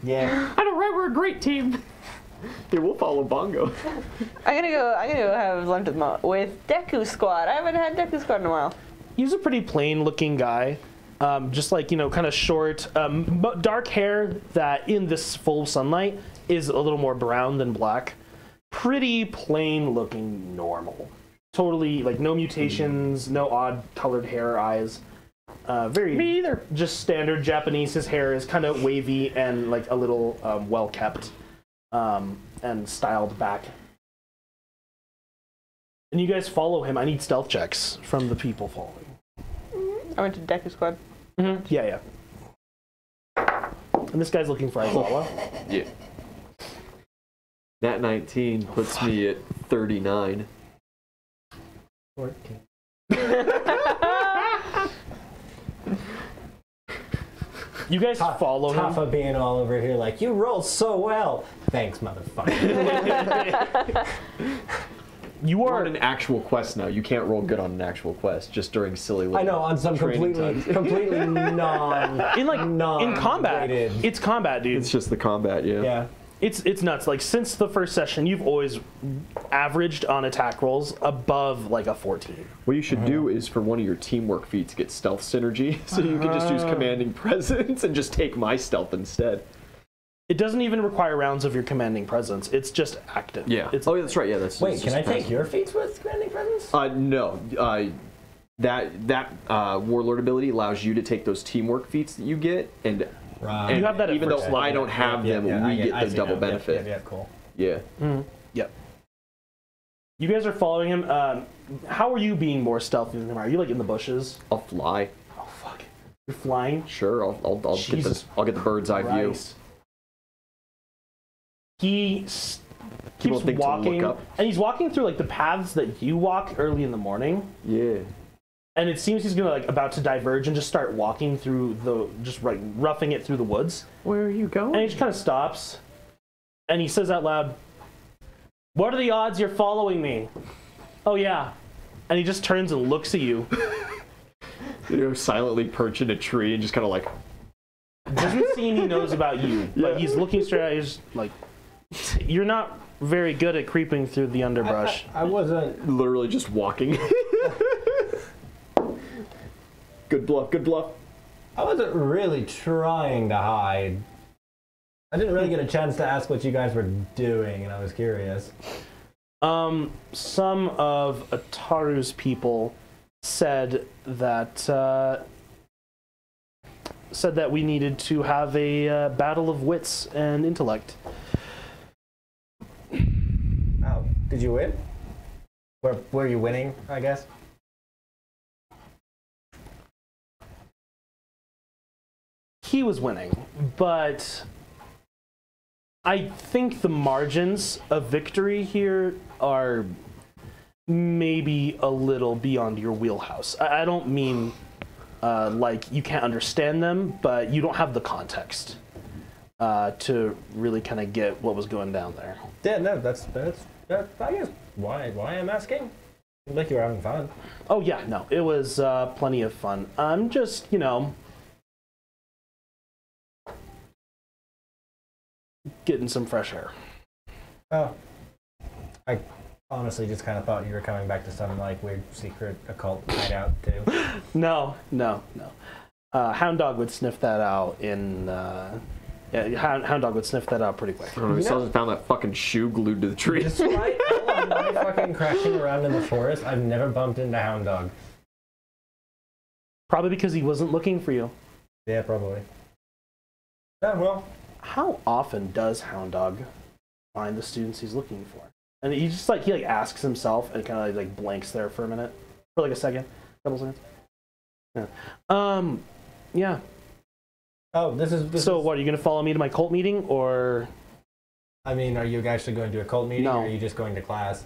Yeah. I know, right? We're a great team. Yeah, we'll follow Bongo. I'm gonna go. I'm gonna go have lunch with, Mo- with Deku Squad. I haven't had Deku Squad in a while. He's a pretty plain-looking guy. Um, just like you know, kind of short, um, but dark hair that in this full sunlight is a little more brown than black. Pretty plain-looking, normal. Totally like no mutations, no odd colored hair or eyes. Uh, very Me either. just standard Japanese. His hair is kind of wavy and like a little um, well kept um, and styled back. And you guys follow him. I need stealth checks from the people following. I went to Deku Squad. Yeah, yeah. And this guy's looking for Aizawa. Yeah. Nat 19 puts me at 39. 14. You guys follow him. Tafa being all over here like, you rolled so well. Thanks, motherfucker. You We're on an actual quest now. You can't roll good on an actual quest just during silly. I know, on some completely, times. completely non. in like non in combat. graded- It's combat, dude. It's just the combat, yeah. Yeah. It's it's nuts. Like since the first session, you've always averaged on attack rolls above like a 14. What you should do is for one of your teamwork feats get stealth synergy, so you can just use commanding presence and just take my stealth instead. It doesn't even require rounds of your commanding presence. It's just active. Yeah. It's oh, yeah, that's right. Yeah, that's. Wait, it's can just I take your feats with commanding presence? Uh, no. Uh, that that uh, warlord ability allows you to take those teamwork feats that you get, and, Right. and You have that at even though first I don't have Yeah, them, yeah, we I get, I the double now. Benefit. Yeah, yeah, cool. Yeah. Yep. You guys are following him. Um, how are you being more stealthy than him? Are you like in the bushes? I'll fly. Oh fuck! You're flying. Sure, I'll I'll, I'll get the I'll get the bird's eye view. He keeps think to look walking, and he's walking through like the paths that you walk early in the morning. Yeah. And it seems he's gonna like about to diverge and just start walking through the just like roughing it through the woods. Where are you going? And he just kind of stops, and he says out loud, "What are the odds you're following me?" Oh yeah. And he just turns and looks at you. You know, silently perch in a tree and just kind of like. Doesn't seem he knows about you, but Yeah. he's looking straight at you. He's like, "You're not very good at creeping through the underbrush." I wasn't. literally just walking. good bluff, good bluff. I wasn't really trying to hide. I didn't really get a chance to ask what you guys were doing, and I was curious. Um, some of Ataru's people said that uh, said that we needed to have a uh, battle of wits and intellect. Oh, did you win? Were, were you winning, I guess? He was winning, but I think the margins of victory here are maybe a little beyond your wheelhouse. I, I don't mean uh, like you can't understand them, but you don't have the context uh, to really kind of get what was going down there. Yeah, no, that's that's. That, I guess why why I'm asking. Like you were having fun. Oh yeah, no, it was uh, plenty of fun. I'm just, you know, getting some fresh air. Oh, I honestly just kind of thought you were coming back to some like weird secret occult hideout too. No, no, no. Uh, Hound Dog would sniff that out in uh, Yeah, Hound, Hound Dog would sniff that out pretty quick. I don't know, he still know- hasn't found that fucking shoe glued to the tree. Despite all of my fucking crashing around in the forest, I've never bumped into Hound Dog. Probably because he wasn't looking for you. Yeah, probably. Yeah, well, How often does Hound Dog find the students he's looking for? And he just like he like asks himself and kind of like blanks there for a minute, for like a second, couple seconds. Yeah. Um. Yeah. oh, this is. This so is, what are you gonna follow me to my cult meeting or I mean, are you actually going to a cult meeting, No. or are you just going to class?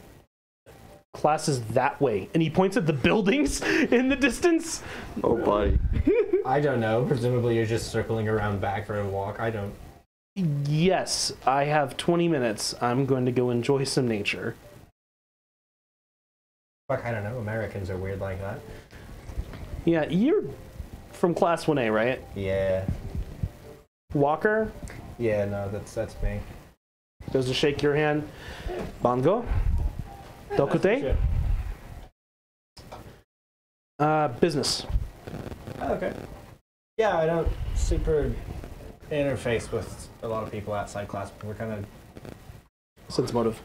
class is that way? And he points at the buildings in the distance. oh, buddy. I don't know. Presumably, you're just circling around back for a walk. I don't. Yes, I have 20 minutes. I'm going to go enjoy some nature. Fuck, I don't know. Americans are weird like that. Yeah, you're from class 1A, right? Yeah. Walker Yeah, no, that's that's me. goes to shake your hand. Bongo. Dokute. Uh, business. Oh, okay. Yeah, I don't super interface with a lot of people outside class. We're kind of Sense motive.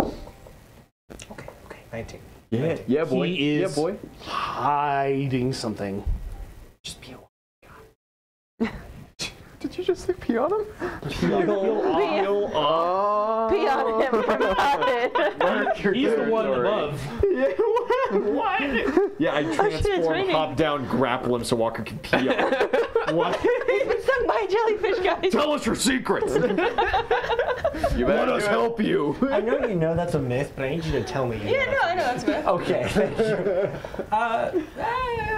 okay. Okay, nineteen. Yeah, yeah, boy. He is- Yeah, boy. Hiding something. Just peel. Did you just say pee on him? Peel, Oh. pee on him from behind. He's the one above. What? Yeah, I transform, raining. hop down, grapple him so Walker can pee on him. what? He's been stung by a jellyfish, guys. Tell us your secrets. You Let us help you. I know you know that's a myth, but I need you to tell me. Yeah, know no, I know that's bad. Okay, thank you. Uh,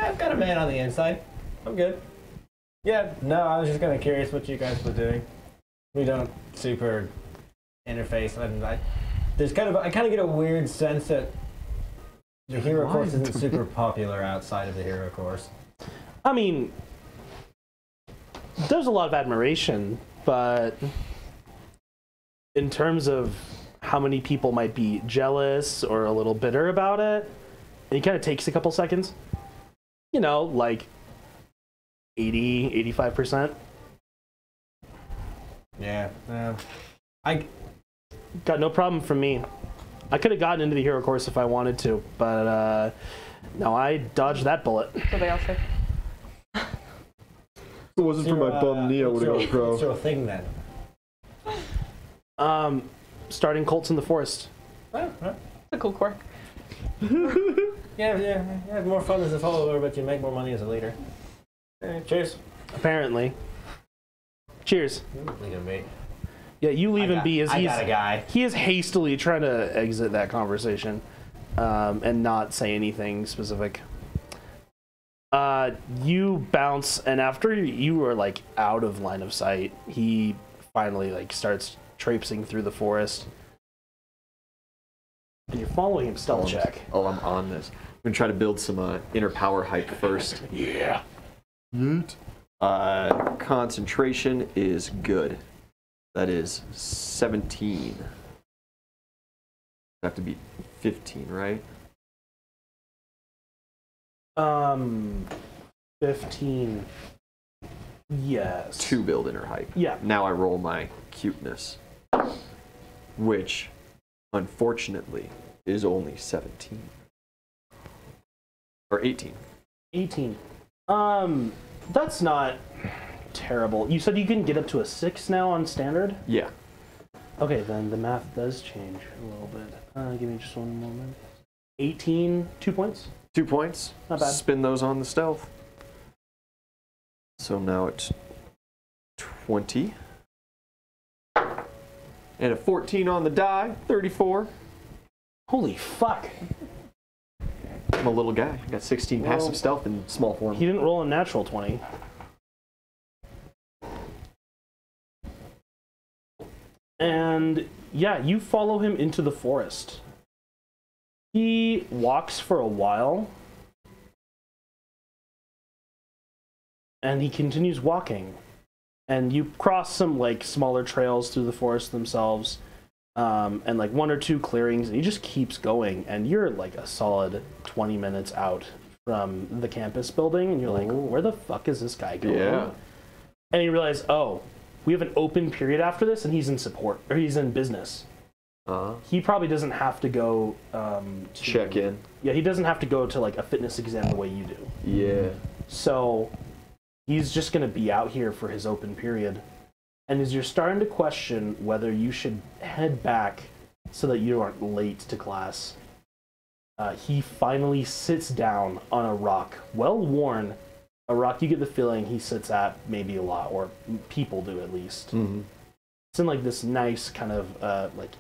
I've got a man on the inside. I'm good. Yeah, no, I was just kind of curious what you guys were doing. We don't super interface, and I there's kind of I kind of get a weird sense that the hero course isn't super popular outside of the hero course. I mean, there's a lot of admiration, but in terms of how many people might be jealous or a little bitter about it, it kind of takes a couple seconds. You know, like 80, 85%. Yeah, uh, I Got no problem from me. I could have gotten into the hero course if I wanted to, but uh, no, I dodged that bullet. So they all say. If it wasn't for my uh, bum knee, I would have what's gone your- What's pro. your thing then? Um, starting cults in the forest. Oh, oh. It's a cool quirk. Yeah, yeah, you have more fun as a follower, but you make more money as a leader. Cheers. Apparently. Cheers. Lead him be. Yeah, you leave I him got- be as I he's got a guy. he is hastily trying to exit that conversation um, and not say anything specific. Uh, you bounce, and after you are like out of line of sight, he finally like starts traipsing through the forest. And you're following him stealth check. Oh, I'm on this. I'm gonna try to build some uh, inner power hype first. Yeah. Uh, concentration is good. That is 17. Have to be 15, right? Um, fifteen. Yes. To build inner hype. Yeah. Now I roll my cuteness, which unfortunately is only 17 or 18. 18. Um, that's not terrible. You said you can get up to a 6 now on standard? Yeah. Okay, then the math does change a little bit. Uh, give me just one moment. 18, two points? Two points. Not bad. Spin those on the stealth. So now it's 20. And a 14 on the die, 34. Holy fuck. I'm a little guy. I got 16 Well- passive stealth in small form. He didn't roll a natural 20. And yeah, you follow him into the forest. He walks for a while. And he continues walking. And you cross some like smaller trails through the forest themselves. Um, and like one or two clearings, and he just keeps going. And you're like a solid 20 minutes out from the campus building, and you're like, where the fuck is this guy going? Yeah. and you realize, oh, we have an open period after this, and he's in support or he's in business. Uh, He probably doesn't have to go um, to, check in. Yeah, he doesn't have to go to like a fitness exam the way you do. Yeah. So he's just going to be out here for his open period. And as you're starting to question whether you should head back so that you aren't late to class, uh, he finally sits down on a rock, well worn. A rock you get the feeling he sits at maybe a lot, or people do at least. hmm It's in like this nice kind of uh, like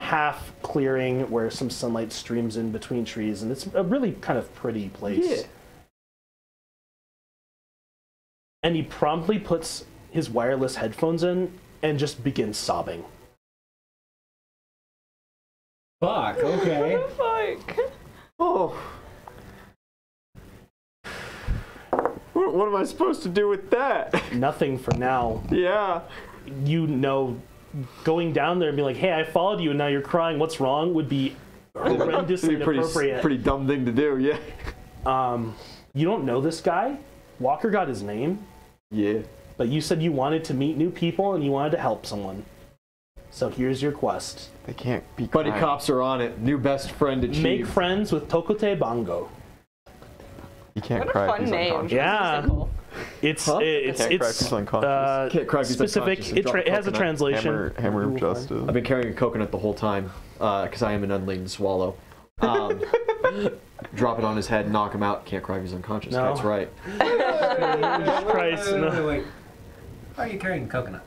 half clearing where some sunlight streams in between trees, and it's a really kind of pretty place Yeah. and he promptly puts his wireless headphones in and just begins sobbing. Fuck. Okay. Fuck. Oh. What, what am I supposed to do with that? Nothing for now. yeah. You know, going down there and being like, "Hey, I followed you, and now you're crying. What's wrong?" would be horrendously Pretty, pretty, inappropriate. pretty dumb thing to do, yeah. Um, you don't know this guy. Walker got his name, Yeah. But you said you wanted to meet new people and you wanted to help someone. So here's your quest: They can't be Buddy kind. cops are on it. New best friend achieved. make friends with Tokote Bongo. You can't What a cry if fun he's name. Yeah. It's Huh? it's Can't cry it's unconscious. uh, Can't cry specific. It, tra- it has a translation. Hammer, hammer of justice. I've been carrying a coconut the whole time because I am an unladen swallow. Um, drop it on his head, knock him out. Can't cry if he's unconscious. No. That's right. Jesus Christ, Wait, no. Wait, wait. Why are you carrying a coconut?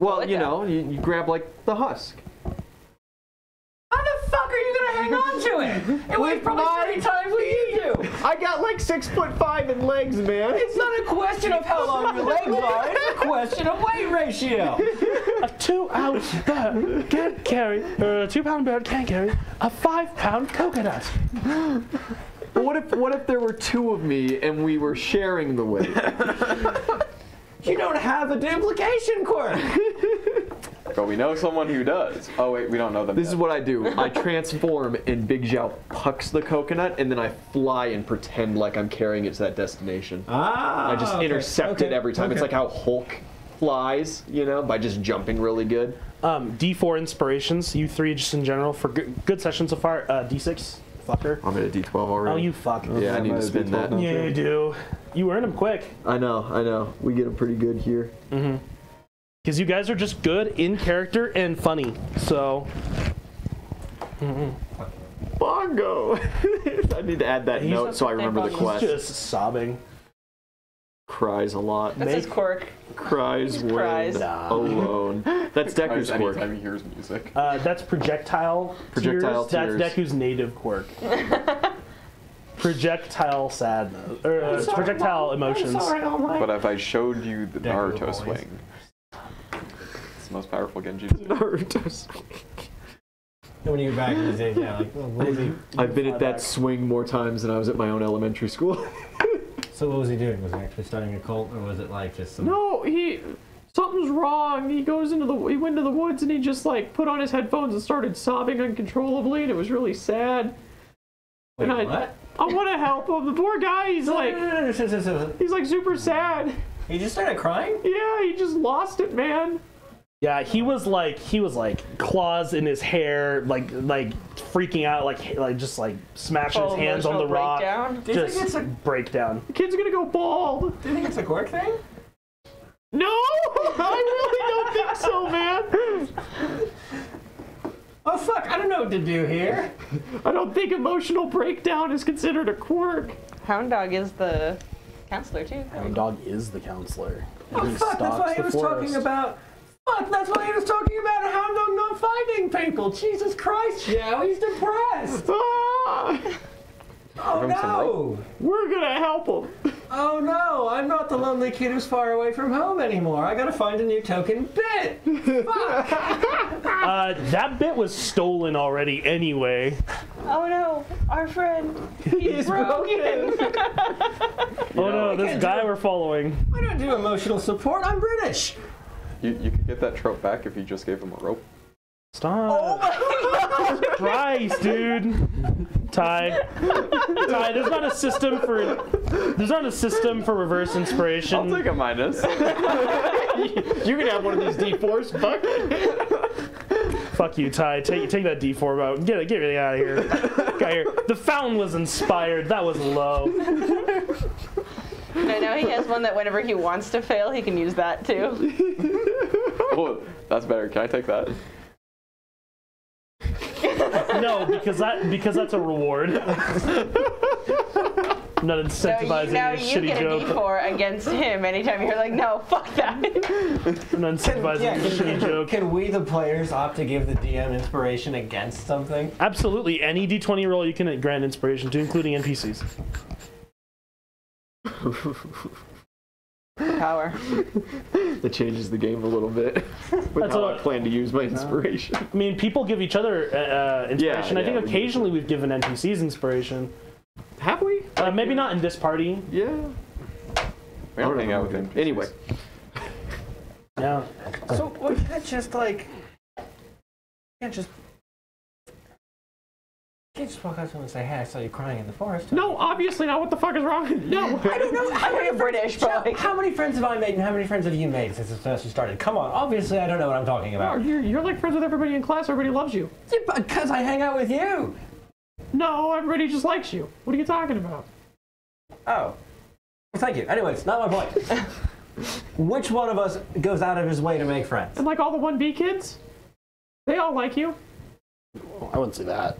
Well, like you that. know, you, you grab like the husk. How the fuck are you gonna hang on to it? It weighs probably mine. 30 times what you do. I got like six foot five in legs, man. It's not a question of how long your legs are. It's a question of weight ratio. A two ounce bird can't carry, or a two pound bird can't carry a five pound coconut. But what if what if there were two of me and we were sharing the weight? You don't have a duplication quirk. But we know someone who does. Oh wait, we don't know them. This yet. is what I do. I transform and Big Xiao pucks the coconut and then I fly and pretend like I'm carrying it to that destination. Ah. I just okay, intercept it every time. It's like how Hulk flies, you know, by just jumping really good. Um, D4 inspirations, you three just in general for good, good session so far. Uh, D6, fucker. I'm at a D12 already. Oh, you fuck. Yeah, I need to spin that. now. Yeah, you do. You earn them quick. I know, I know. We get them pretty good here. Mm-hmm. Because you guys are just good in character and funny. So, Bongo! I need to add that He's note so I remember the bongo. he's just sobbing. Cries a lot. That's his Make- quirk. Cries when cries. Alone. That's Cries Deku's quirk. anytime he hears music. Uh, that's projectile, Projectile tears. tears. That's Deku's native quirk. projectile sadness. Or, uh, projectile emotions. But if I showed you the Deku Naruto always. swing, it's the most powerful Genjutsu. Naruto's. When you get back in his age, yeah, like, well, what he? I've been at that back. swing more times than I was at my own elementary school. So what was he doing? Was he actually starting a cult, or was it like just some? No, he something's wrong. He goes into the he went to the woods and he just like put on his headphones and started sobbing uncontrollably, and it was really sad. Wait, and I- what? I want to help him. The poor guy, he's like he's like super sad. He just started crying. Yeah, he just lost it, man. Yeah, he was like he was like claws in his hair, like like freaking out, like like just like smashing his oh, hands on the rock, breakdown. Do you think just it's a- breakdown. The kid's gonna go bald. Do you think it's a quirk thing? No, I really don't think so, man. Oh fuck! I don't know what to do here. I don't think emotional breakdown is considered a quirk. Hound Dog is the counselor too. Hound dog is the counselor. and Oh he fuck! That's stalks why he was forest. talking about. Fuck! That's why he was talking about a hound dog not finding people. Jesus Christ, Joe! He's depressed. Ah, Oh Give him some no! we're gonna help him. Oh no! I'm not the lonely kid who's far away from home anymore. I gotta find a new token bit. Uh, that bit was stolen already anyway. Oh no, our friend. He's broken. Oh no, this guy do we're following. I don't do emotional support. I'm British. You, you could get that trope back if you just gave him a rope. Stop. oh my Christ, dude. Ty. Ty, there's not a system for there's not a system for reverse inspiration. I'll take a minus. You're gonna have one of these D4s. Fuck. Fuck you, Ty. Take take that D4 out. Get it, get it out of here. Get out of here. The fountain was inspired. That was low. No, no, he has one that whenever he wants to fail, he can use that too. oh, that's better. Can I take that? No, because that because that's a reward. I'm not So you, incentivizing now a you shitty get a joke. D4 against him anytime you're like, no, fuck that. I'm not incentivizing Yeah, a can, shitty can- joke. can we, the players, opt to give the DM inspiration against something? Absolutely, any D20 roll you can grant inspiration to, including NPCs. Power. That changes the game a little bit with That's how a- I plan to use my inspiration. I mean, people give each other uh, uh, inspiration. I yeah, think we do. occasionally we've given NPCs inspiration. Have we? Uh, maybe not in this party. Yeah. We don't hang out with him. Anyway, Yeah. So we can't just like, can't just, can't just walk up to him and say, "Hey, I saw you crying in the forest." No, obviously not. What the fuck is wrong? No. I don't know. How I'm many British, friends, but like, how many friends have I made, and how many friends have you made since this semester started? Come on, obviously I don't know what I'm talking Oh, about. you're, you're like friends with everybody in class. Everybody loves you. Because I hang out with you. No, everybody just likes you. What are you talking about? Oh, well, thank you. Anyways, not my point. Which one of us goes out of his way to make friends? And like all the 1B kids, they all like you. I wouldn't say that.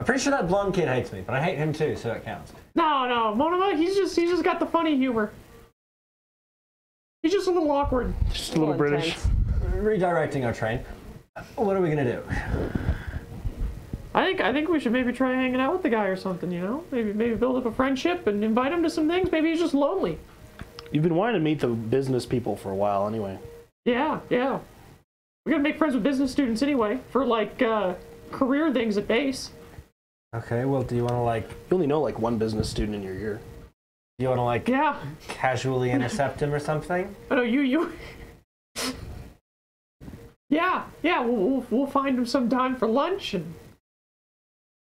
I'm pretty sure that blonde kid hates me, but I hate him too, so it counts. No, no, Monoma, he's just he's just got the funny humor. He's just a little awkward. Just a little British. Redirecting our train. What are we gonna do? I think I think we should maybe try hanging out with the guy or something. You know, maybe maybe build up a friendship and invite him to some things. Maybe he's just lonely. You've been wanting to meet the business people for a while, anyway. Yeah, yeah. We gotta make friends with business students anyway for like uh, career things at base. Okay, well, do you want to like, You only know like one business student in your year. do you want to like Yeah, casually intercept him or something? I know oh, you you. yeah, yeah. We'll, we'll we'll find him some time for lunch and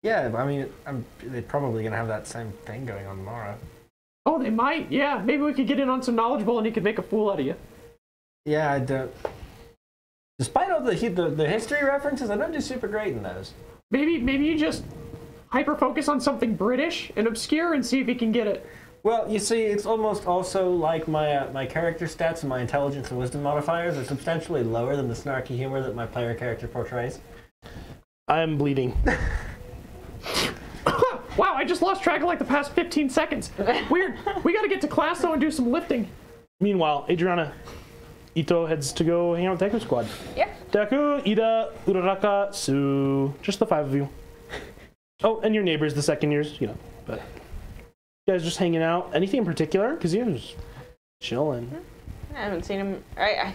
Yeah, I mean, I'm, they're probably gonna have that same thing going on tomorrow. oh they might yeah maybe we could get in on some knowledge bowl and he could make a fool out of you. Yeah, I don't. Despite all the the, the history references, I don't do super great in those. Maybe maybe you just hyper focus on something British and obscure and see if he can get it. Well, you see, it's almost also like my uh, my character stats and my intelligence and wisdom modifiers are substantially lower than the snarky humor that my player character portrays. I'm bleeding. Wow, I just lost track of like the past 15 seconds. Weird. We gotta get to class though and do some lifting. Meanwhile, Adriana, Ito heads to go hang out with Deku Squad. Yeah. Deku, Ida, Uraraka, Tsu. Just the five of you. Oh, and your neighbors, the second years, you know. But you guys just hanging out. Anything in particular? Because you're just chilling. I haven't seen him. I, I,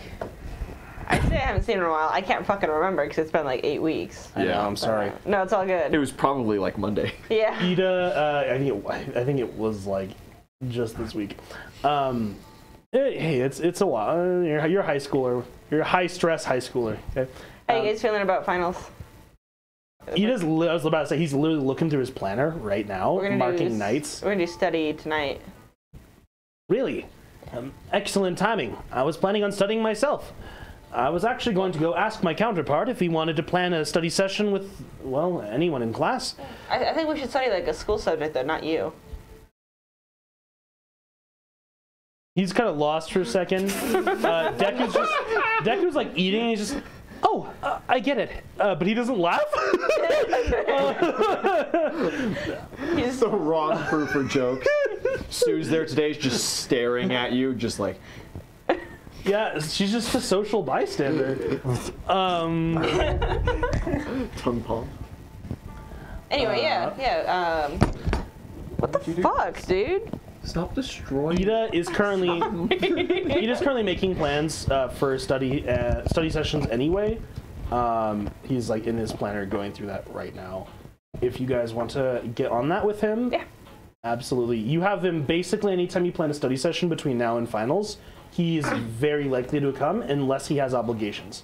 I say I haven't seen him in a while. I can't fucking remember because it's been like eight weeks. I know, I'm sorry. No, it's all good. it was probably like Monday. Yeah. Ida, uh, I think it, I think it was like just this week. Um, hey, hey, it's it's a while. Uh, You're, you're a high schooler. You're a high stress high schooler. Okay. How Um, you guys feeling about finals? Ida's. li- I was about to say he's literally looking through his planner right now, We're gonna marking do, nights. We're gonna do study tonight. Really? Um, excellent timing. I was planning on studying myself. I was actually going to go ask my counterpart if he wanted to plan a study session with, well, anyone in class. I, I think we should study like a school subject though, not you. He's kind of lost for a second. Uh, Deku's just, Deku's like eating, and he's just, oh, uh, I get it. Uh, but he doesn't laugh. He's the wrong crew for jokes. Tsu's there today, just staring at you, just like, yeah, she's just a social bystander. Um, tongue palm. anyway, yeah, yeah. Um, what the fuck, dude? Stop destroying. Ida is currently Ida's currently making plans uh, for study uh, study sessions anyway. Um, he's like in his planner going through that right now. If you guys want to get on that with him, Yeah. absolutely. You have him basically anytime you plan a study session between now and finals. He's very likely to come unless he has obligations.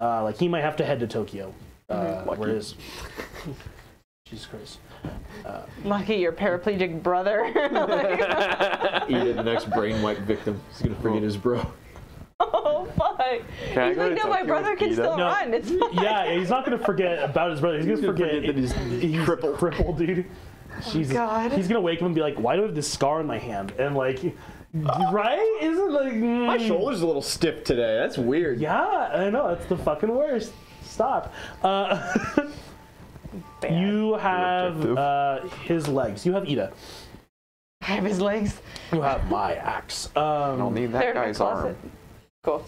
Uh, like he might have to head to Tokyo. Uh, Lucky. where is? Jesus Christ. Lucky your paraplegic brother. Like, Ida, the next brain wipe victim. He's gonna forget his bro. oh fuck! Can I He's go like, no, my brother can Ida?" still No. run. It's fine. Yeah, he's not gonna forget about his brother. He's gonna forget, forget that he's he's crippled. crippled, dude. Jesus. God. He's gonna wake up and be like, "Why do I have this scar on my hand?" And like, right? Isn't like My mm. shoulder's a little stiff today. That's weird. Yeah, I know. That's the fucking worst. Stop. Uh, you have uh, his legs. You have Ida. I have his legs. You have my axe. I don't Um, need that They're in my guy's closet. arm. Cool.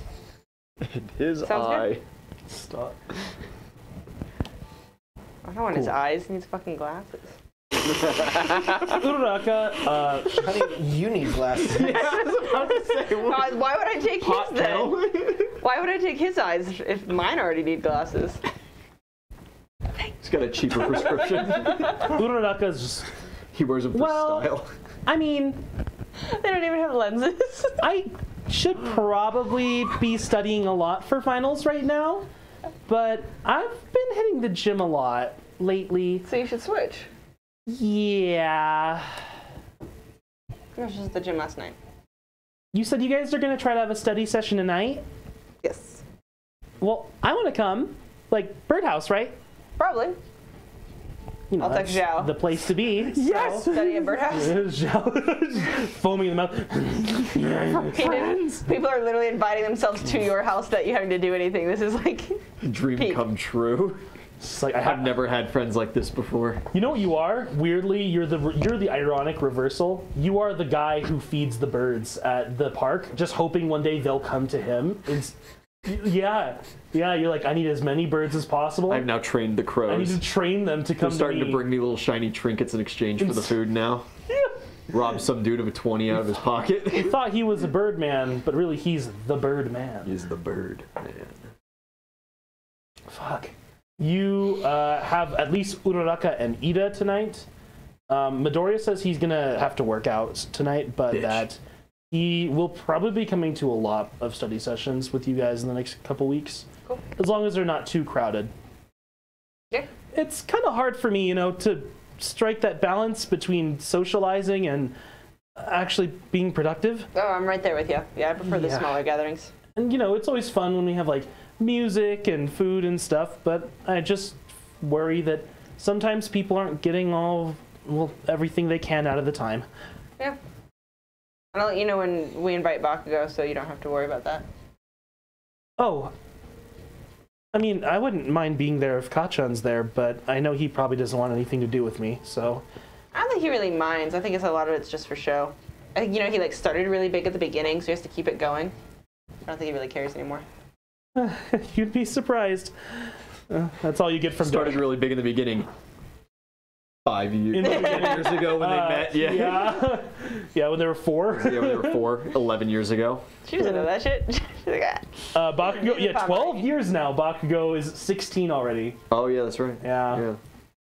His Sounds eye. good. stop. I don't want his eyes. He needs fucking glasses. Uraraka, uh, Honey, you need glasses. Why, why would I take Hot his then? Why would I take his eyes if mine already need glasses? He's got a cheaper prescription. Uraraka is just. he wears them for Well- style. I mean, They don't even have lenses. I should probably be studying a lot for finals right now, but I've been hitting the gym a lot lately. so you should switch. Yeah. I was just at the gym last night. You said you guys are gonna try to have a study session tonight. Yes. Well, I want to come. Like birdhouse, right? Probably. You know, I'll text that's Xiao. The place to be. Yes. Study at birdhouse. Foaming in the mouth. Friends. People are literally inviting themselves to your house without you having to do anything. This is like, Dream Peak. come true. It's like I I've have never had friends like this before. You know what you are? Weirdly, you're the you're the ironic reversal. You are the guy who feeds the birds at the park, just hoping one day they'll come to him. It's, yeah, yeah. You're like, I need as many birds as possible. I've now trained the crows. I need to train them to come They're starting to to bring me little shiny trinkets in exchange for the food now. Rob some dude of a 20 out of his pocket. He thought he was a bird man, but really he's the bird man. He's the bird man. Fuck. You uh, have at least Uraraka and Ida tonight. Um, Midoriya says he's gonna have to work out tonight, but Bitch. that he will probably be coming to a lot of study sessions with you guys in the next couple weeks, Cool. as long as they're not too crowded. Yeah. It's kind of hard for me, you know, to strike that balance between socializing and actually being productive. oh, I'm right there with you. Yeah, I prefer the smaller gatherings. And you know, it's always fun when we have like music and food and stuff, but I just worry that sometimes people aren't getting all well everything they can out of the time. Yeah. And I'll let you know when we invite Bakugo, so you don't have to worry about that. Oh. I mean, I wouldn't mind being there if Kacchan's there, but I know he probably doesn't want anything to do with me, so I don't think he really minds. I think it's a lot of it's just for show. I think you know he like started really big at the beginning, so he has to keep it going. I don't think he really cares anymore. you'd be surprised. Uh, that's all you get from Started Dark. really big in the beginning. Five years, In years ago when Uh, they met. Yeah. yeah. Yeah, when they were four. Yeah, when they were four, 11 years ago. She was into that shit. She's like, ah. Uh, Bakugo, yeah, 12 years now. Bakugo is 16 already. Oh, yeah, that's right. Yeah. Yeah.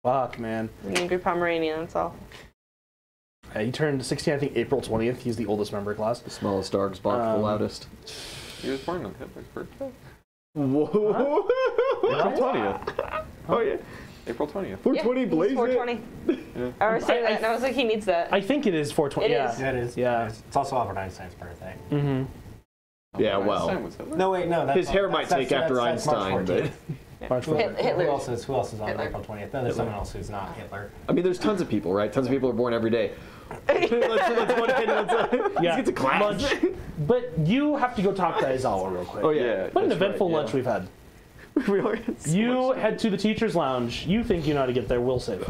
Fuck, man. An angry Pomeranian, that's all. Yeah, he turned 16, I think, April 20th. He's the oldest member of class. The smallest dogs bark Um, the loudest. He was born on Hitler's birthday. Whoa. April 20th. Oh, yeah. April 20th. 420 yeah, blaze 420. Yeah. I was saying I- I- that, and I was like, he needs that. I think it is 420. It yeah. is. Yeah, it is. Yeah. It is. It's also Albert Einstein's birthday. Mm-hmm. Yeah, Albert well. Was No, wait, no. That's, His hair that's- might that's- take after that's- that's March Einstein, 14th. but March Who, 4th. Hit- Hitler. who else is who else is on Hitler. April 20th? No, there's someone else who's not Hitler. I mean, there's tons of people, right? Tons of people are born every day. let's, let's go ahead and let's, uh, let's Yeah. get to class. Lunch. But you have to go talk to Aizawa real quick. Oh, yeah. Yeah. What an that's right, eventful yeah. lunch we've had. we are so You head to the teacher's lounge. You think you know how to get there. We'll save.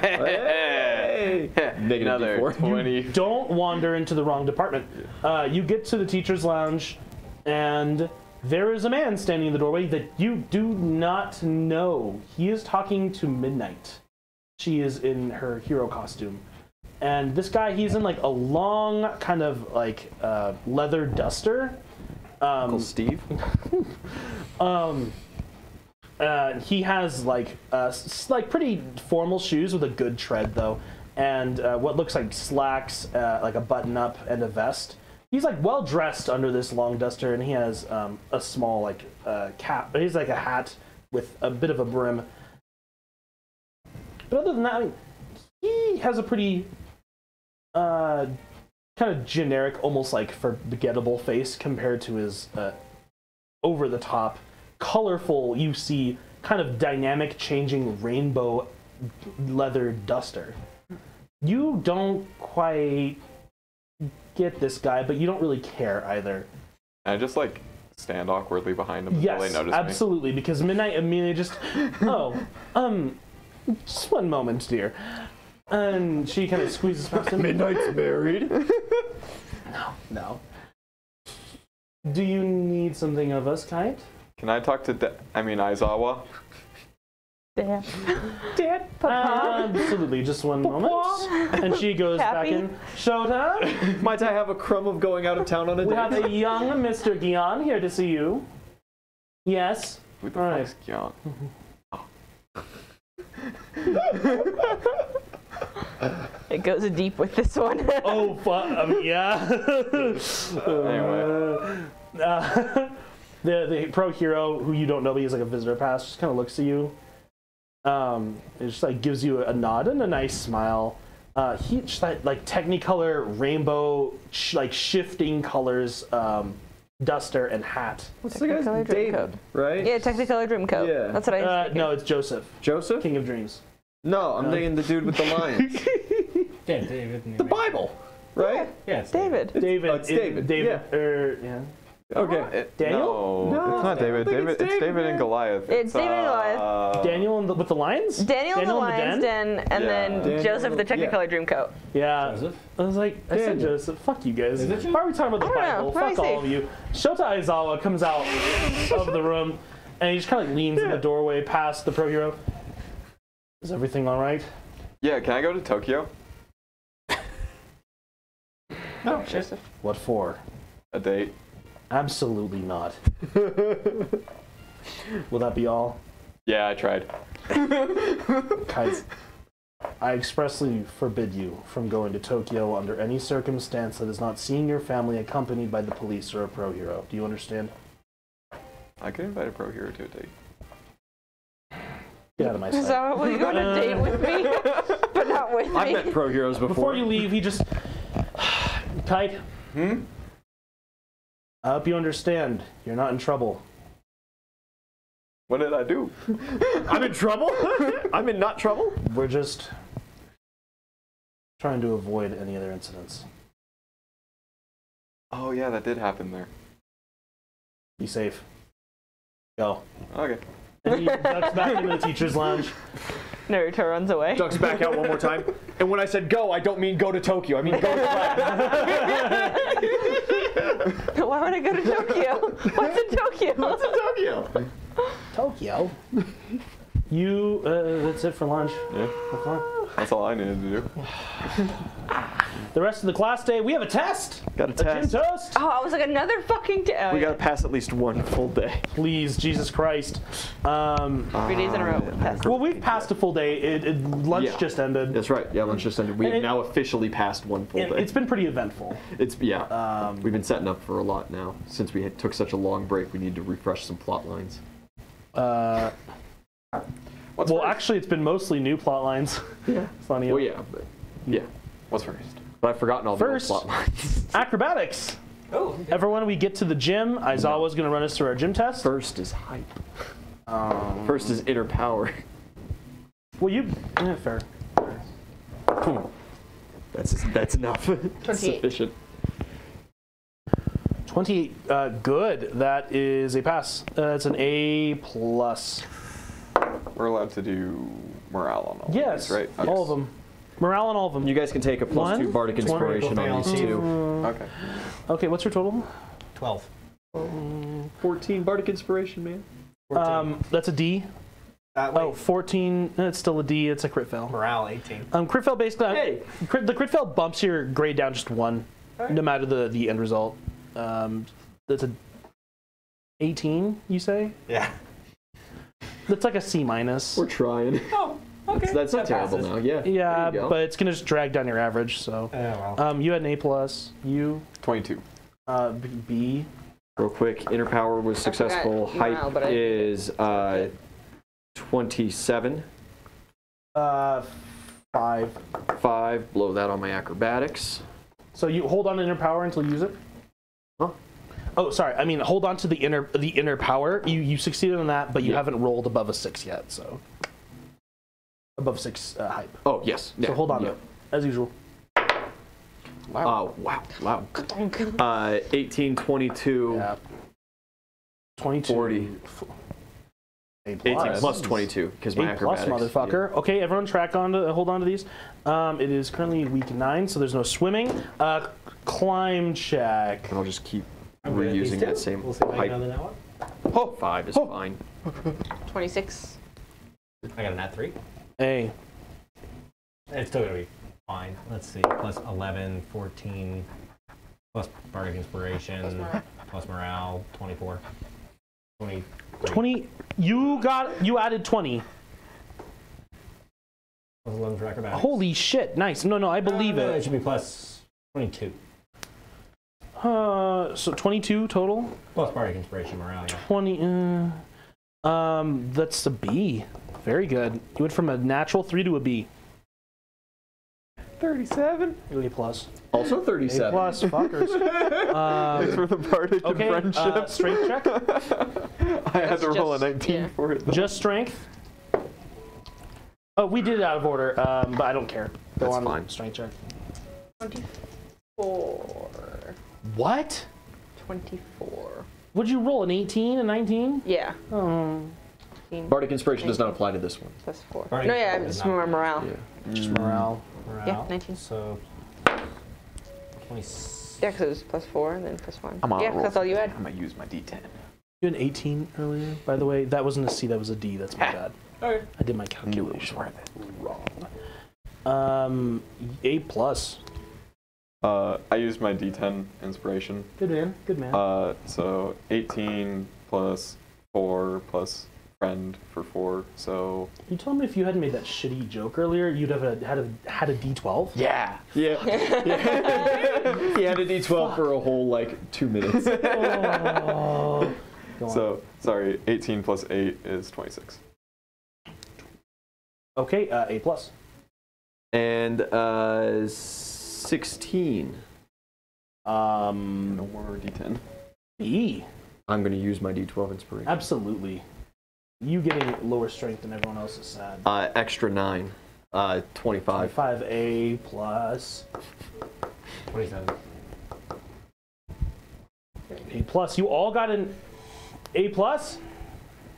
Hey! Negative Another D4. 20. Don't wander into the wrong department. Uh, you get to the teacher's lounge, and there is a man standing in the doorway that you do not know. He is talking to Midnight. She is in her hero costume. And this guy, he's in like a long kind of like uh, leather duster. Uncle Um, Steve. um, uh, he has like uh, s- like pretty formal shoes with a good tread though, and uh, what looks like slacks, uh, like a button up and a vest. he's like well dressed under this long duster, and he has um, a small like uh, cap. He's like a hat with a bit of a brim. But other than that, I mean, he has a pretty uh, kind of generic, almost like forgettable face compared to his uh, over the top, colorful. You see kind of dynamic, changing rainbow leather duster. You don't quite get this guy, but you don't really care either. And I just like stand awkwardly behind until Yes, they notice absolutely. Because Midnight immediately just, oh, um, just one moment, dear. And she kind of squeezes past him. Midnight's married. No. No. Do you need something of us, Kite? Can I talk to? Da- I mean Aizawa. Damn. Dad, Papa. Absolutely, just one moment. And she goes back Happy? in. Shota, Might I have a crumb of going out of town on a we have date? a young Mr. Gion here to see you. Yes. Who the All right. fuck's Gyeon? Mm-hmm. Oh. It goes deep with this one. Oh, fuck. I mean, yeah. Anyway. Uh, the the pro hero who you don't know, but he's like a visitor pass, just kind of looks at you. Um, it just like gives you a nod and a nice smile. Uh, he just like, like Technicolor rainbow, sh- like shifting colors, um, duster and hat. What's the guy's name? Dream David, right? yeah, Technicolor Dreamcoat. Yeah. That's what I was Uh, no, it's Joseph, Joseph? King of Dreams. No, I'm No. thinking the dude with the lions. Yeah, David. the Bible, right? Yeah, it's David. David. oh, it's it- David, David. Er, yeah. Okay. It- Daniel? No, No, it's not I don't David. think David. it's It's David, David and Goliath. It's David and Goliath. uh, Daniel and the, with the lions. Daniel, Daniel the in the Lion's Den, and Yeah. then Daniel Joseph the the- yeah. Technicolor Dreamcoat. Yeah. Joseph? I was like, I said Joseph. Fuck you guys. Why are we talking about the I don't know. Bible? Fuck all see. of you. Shota Aizawa comes out of the room and he just kind of leans in the doorway past the pro hero. Is everything all right? Yeah, can I go to Tokyo? no, Joseph. What for? A date? Absolutely not. Will that be all? Yeah, I tried. Guys, I expressly forbid you from going to Tokyo under any circumstance that is not seeing your family accompanied by the police or a pro hero. Do you understand? I could invite a pro hero to a date. Get out of my sight. So will you go on a date with me, but not with me. I've met pro heroes before. Before you leave, he just. Kite, Hmm? I hope you understand. You're not in trouble. What did I do? I'm in trouble. I'm in not trouble. We're just trying to avoid any other incidents. Oh yeah, that did happen there. Be safe. Go. Okay. And he ducks back into the teacher's lounge. Naruto runs away. Ducks back out one more time. And when I said go, I don't mean go to Tokyo. I mean go to class. Why would I go to Tokyo? What's in Tokyo? What's in Tokyo? Tokyo. You, uh, that's it for lunch. Yeah, Have fun. that's all I needed to do. The rest of the class day, we have a test. Got a A gym test. test. Oh, I was like another fucking day. Oh, We yeah. gotta pass at least one full day. Please, Jesus Christ. Um, three days in a row with tests. well, we've passed a full day. It, it, lunch Yeah. just ended. That's right. Yeah, lunch just ended. We've it- now officially passed one full It, day. it's been pretty eventful. It's yeah. Um, We've been setting up for a lot now. Since we had, took such a long break, we need to refresh some plot lines. uh, What's well, first? actually, it's been mostly new plot lines. Yeah. Funny. Well, yeah, but yeah. What's first? But I've forgotten all the old First- plot lines. Acrobatics. Oh, Everyone, we get to the gym. Aizawa's going to run us through our gym test. First is hype. Um, First is inner power. well, you. Yeah, fair. That's that's enough. 28. Sufficient. 28. Uh, good. That is a pass. Uh, it's an A plus. We're allowed to do morale on all Yes. of these, right? Okay. All of them. Morale on all of them. You guys can take a plus One, two bardic inspiration on these two. Okay. Okay, what's your total? 12. 14 bardic inspiration, man. 14. Um, that's a D. uh, Oh, 14. eh, It's still a D. It's a crit fail. morale 18. Um, crit fail basically. Hey. Crit, the crit fail bumps your grade down just one, no matter the the end result. Um, that's a 18. You say? Yeah. That's like a C minus. We're trying. Oh, okay. So that's not That terrible passes. now. Yeah. Yeah, There you go. but it's gonna just drag down your average. So, Oh, well. um, you had an A plus. You 22. Uh, B- B. Real quick, inner power was forgot successful. morale, Hype but I- is uh, 27. Uh, five. 5. Blow that on my acrobatics. So you hold on to inner power until you use it. Huh? Oh, sorry. I mean, hold on to the inner the inner power. You you succeeded on that, but you Yeah. haven't rolled above a six yet. So above six uh, hype. Oh, yes. So hold on yeah. to it as usual. Wow. Oh, wow. Wow. Uh, 18, 22. Yeah. Twenty-two. 40. A 18 plus. plus 22 because my A plus, acrobatics. motherfucker. Okay, everyone, track on to hold on to these. Um, it is currently week nine, so there's no swimming. Uh, climb check. And I'll just keep I'm good at these reusing that same We'll see if I hype. get another net one. Oh, 5 is fine. 26. I got a nat three. Hey. It's still gonna be fine. Let's see. Plus 11, 14, plus bardic inspiration, Plus morale. plus morale, 24. 20. Twenty. You got. You added twenty. Plus 11 for acrobatics. Holy shit! Nice. No, no, I believe Uh, It it. should be plus 22. Uh, so twenty-two total. Plus bardic inspiration, morale, yeah. Twenty. Uh, um, that's a B. Very good. You went from a natural three to a B. 37. A plus. Also A 37. plus. Fuckers. Thanks Um, for the bardic and okay. friendship. Uh, strength check. I had to roll a just- 19 yeah. for it. Though. Just strength. Oh, we did it out of order, um, but I don't care. Go That's on fine. strength check. 24. What? 24. Would you roll an 18, a 19? Yeah. Oh, Bardic inspiration does not apply to this one. Plus 4. Bardic no, yeah, inspiration it's is more morale. Yeah. just morale. Morale. Yeah, 19. So 26. Yeah, because it was plus 4 and then plus 1. I'm on a yeah, 'cause roll. that's all you had. I'm gonna use my D10. You had an 18 earlier, by the way. That wasn't a C, that was a D. That's my bad. Okay. I did my Knew it was worth it. wrong. Um, A plus. Uh, I used my D10 inspiration. Good man. Good man. Uh, so 18 plus 4 plus friend for 4. So you told me if you hadn't made that shitty joke earlier, you'd have a, had a had a D12. yeah. Yeah. he had a d12 for a whole like two minutes. Oh. Go on. So sorry, 18 plus 8 is 26. okay, uh, A plus. and uh, 16. Um, No more D10. E. I'm going to use my d12 inspiration. Absolutely. You getting lower strength than everyone else is sad. Uh, extra 9. Uh, 25. 5A plus. 27. A plus. You all got an A plus?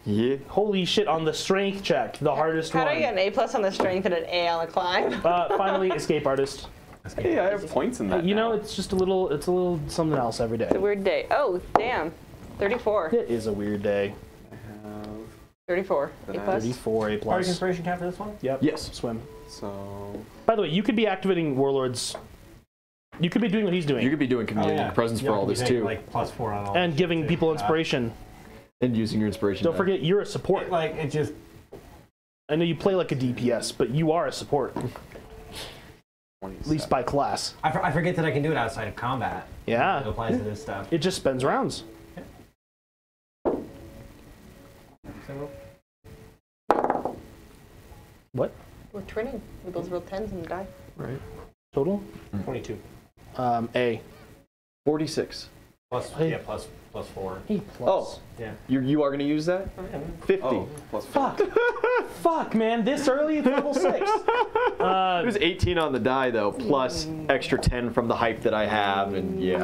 Yeah. Holy shit, on the strength check, the hardest How one. How do I get an A plus on the strength and an A on the climb? uh, finally, escape artist. Hey, I have points in that. You know, now. it's just a little, it's a little something else every day. It's a weird day. Oh, damn. 34. It is a weird day. I have 34. A plus. 34 A Bardic plus. inspiration count for this one? Yep. Yes. Swim. so By the way, you could be activating warlords. You could be doing what he's doing You could be doing community presence Yeah, for all this too. Like plus four on all. and giving too. people Uh, inspiration. and using your inspiration. Don't die. forget, you're a support. it, like it just I know you play like a DPS, but you are a support, at least by class. I, for- I forget that I can do it outside of combat. Yeah. It applies to this stuff. It just spends rounds. What? We're twinning with those real 10s in the die. Right. Total? 22. Um, A. 46. Plus, Hey. yeah, plus, plus four. A plus. Oh, Yeah. you, you are going to use that? 50. Oh, plus four. Fuck. Fuck, man. This early? It's level 6. It Uh, was 18 on the die though, plus extra 10 from the hype that I have, and yeah,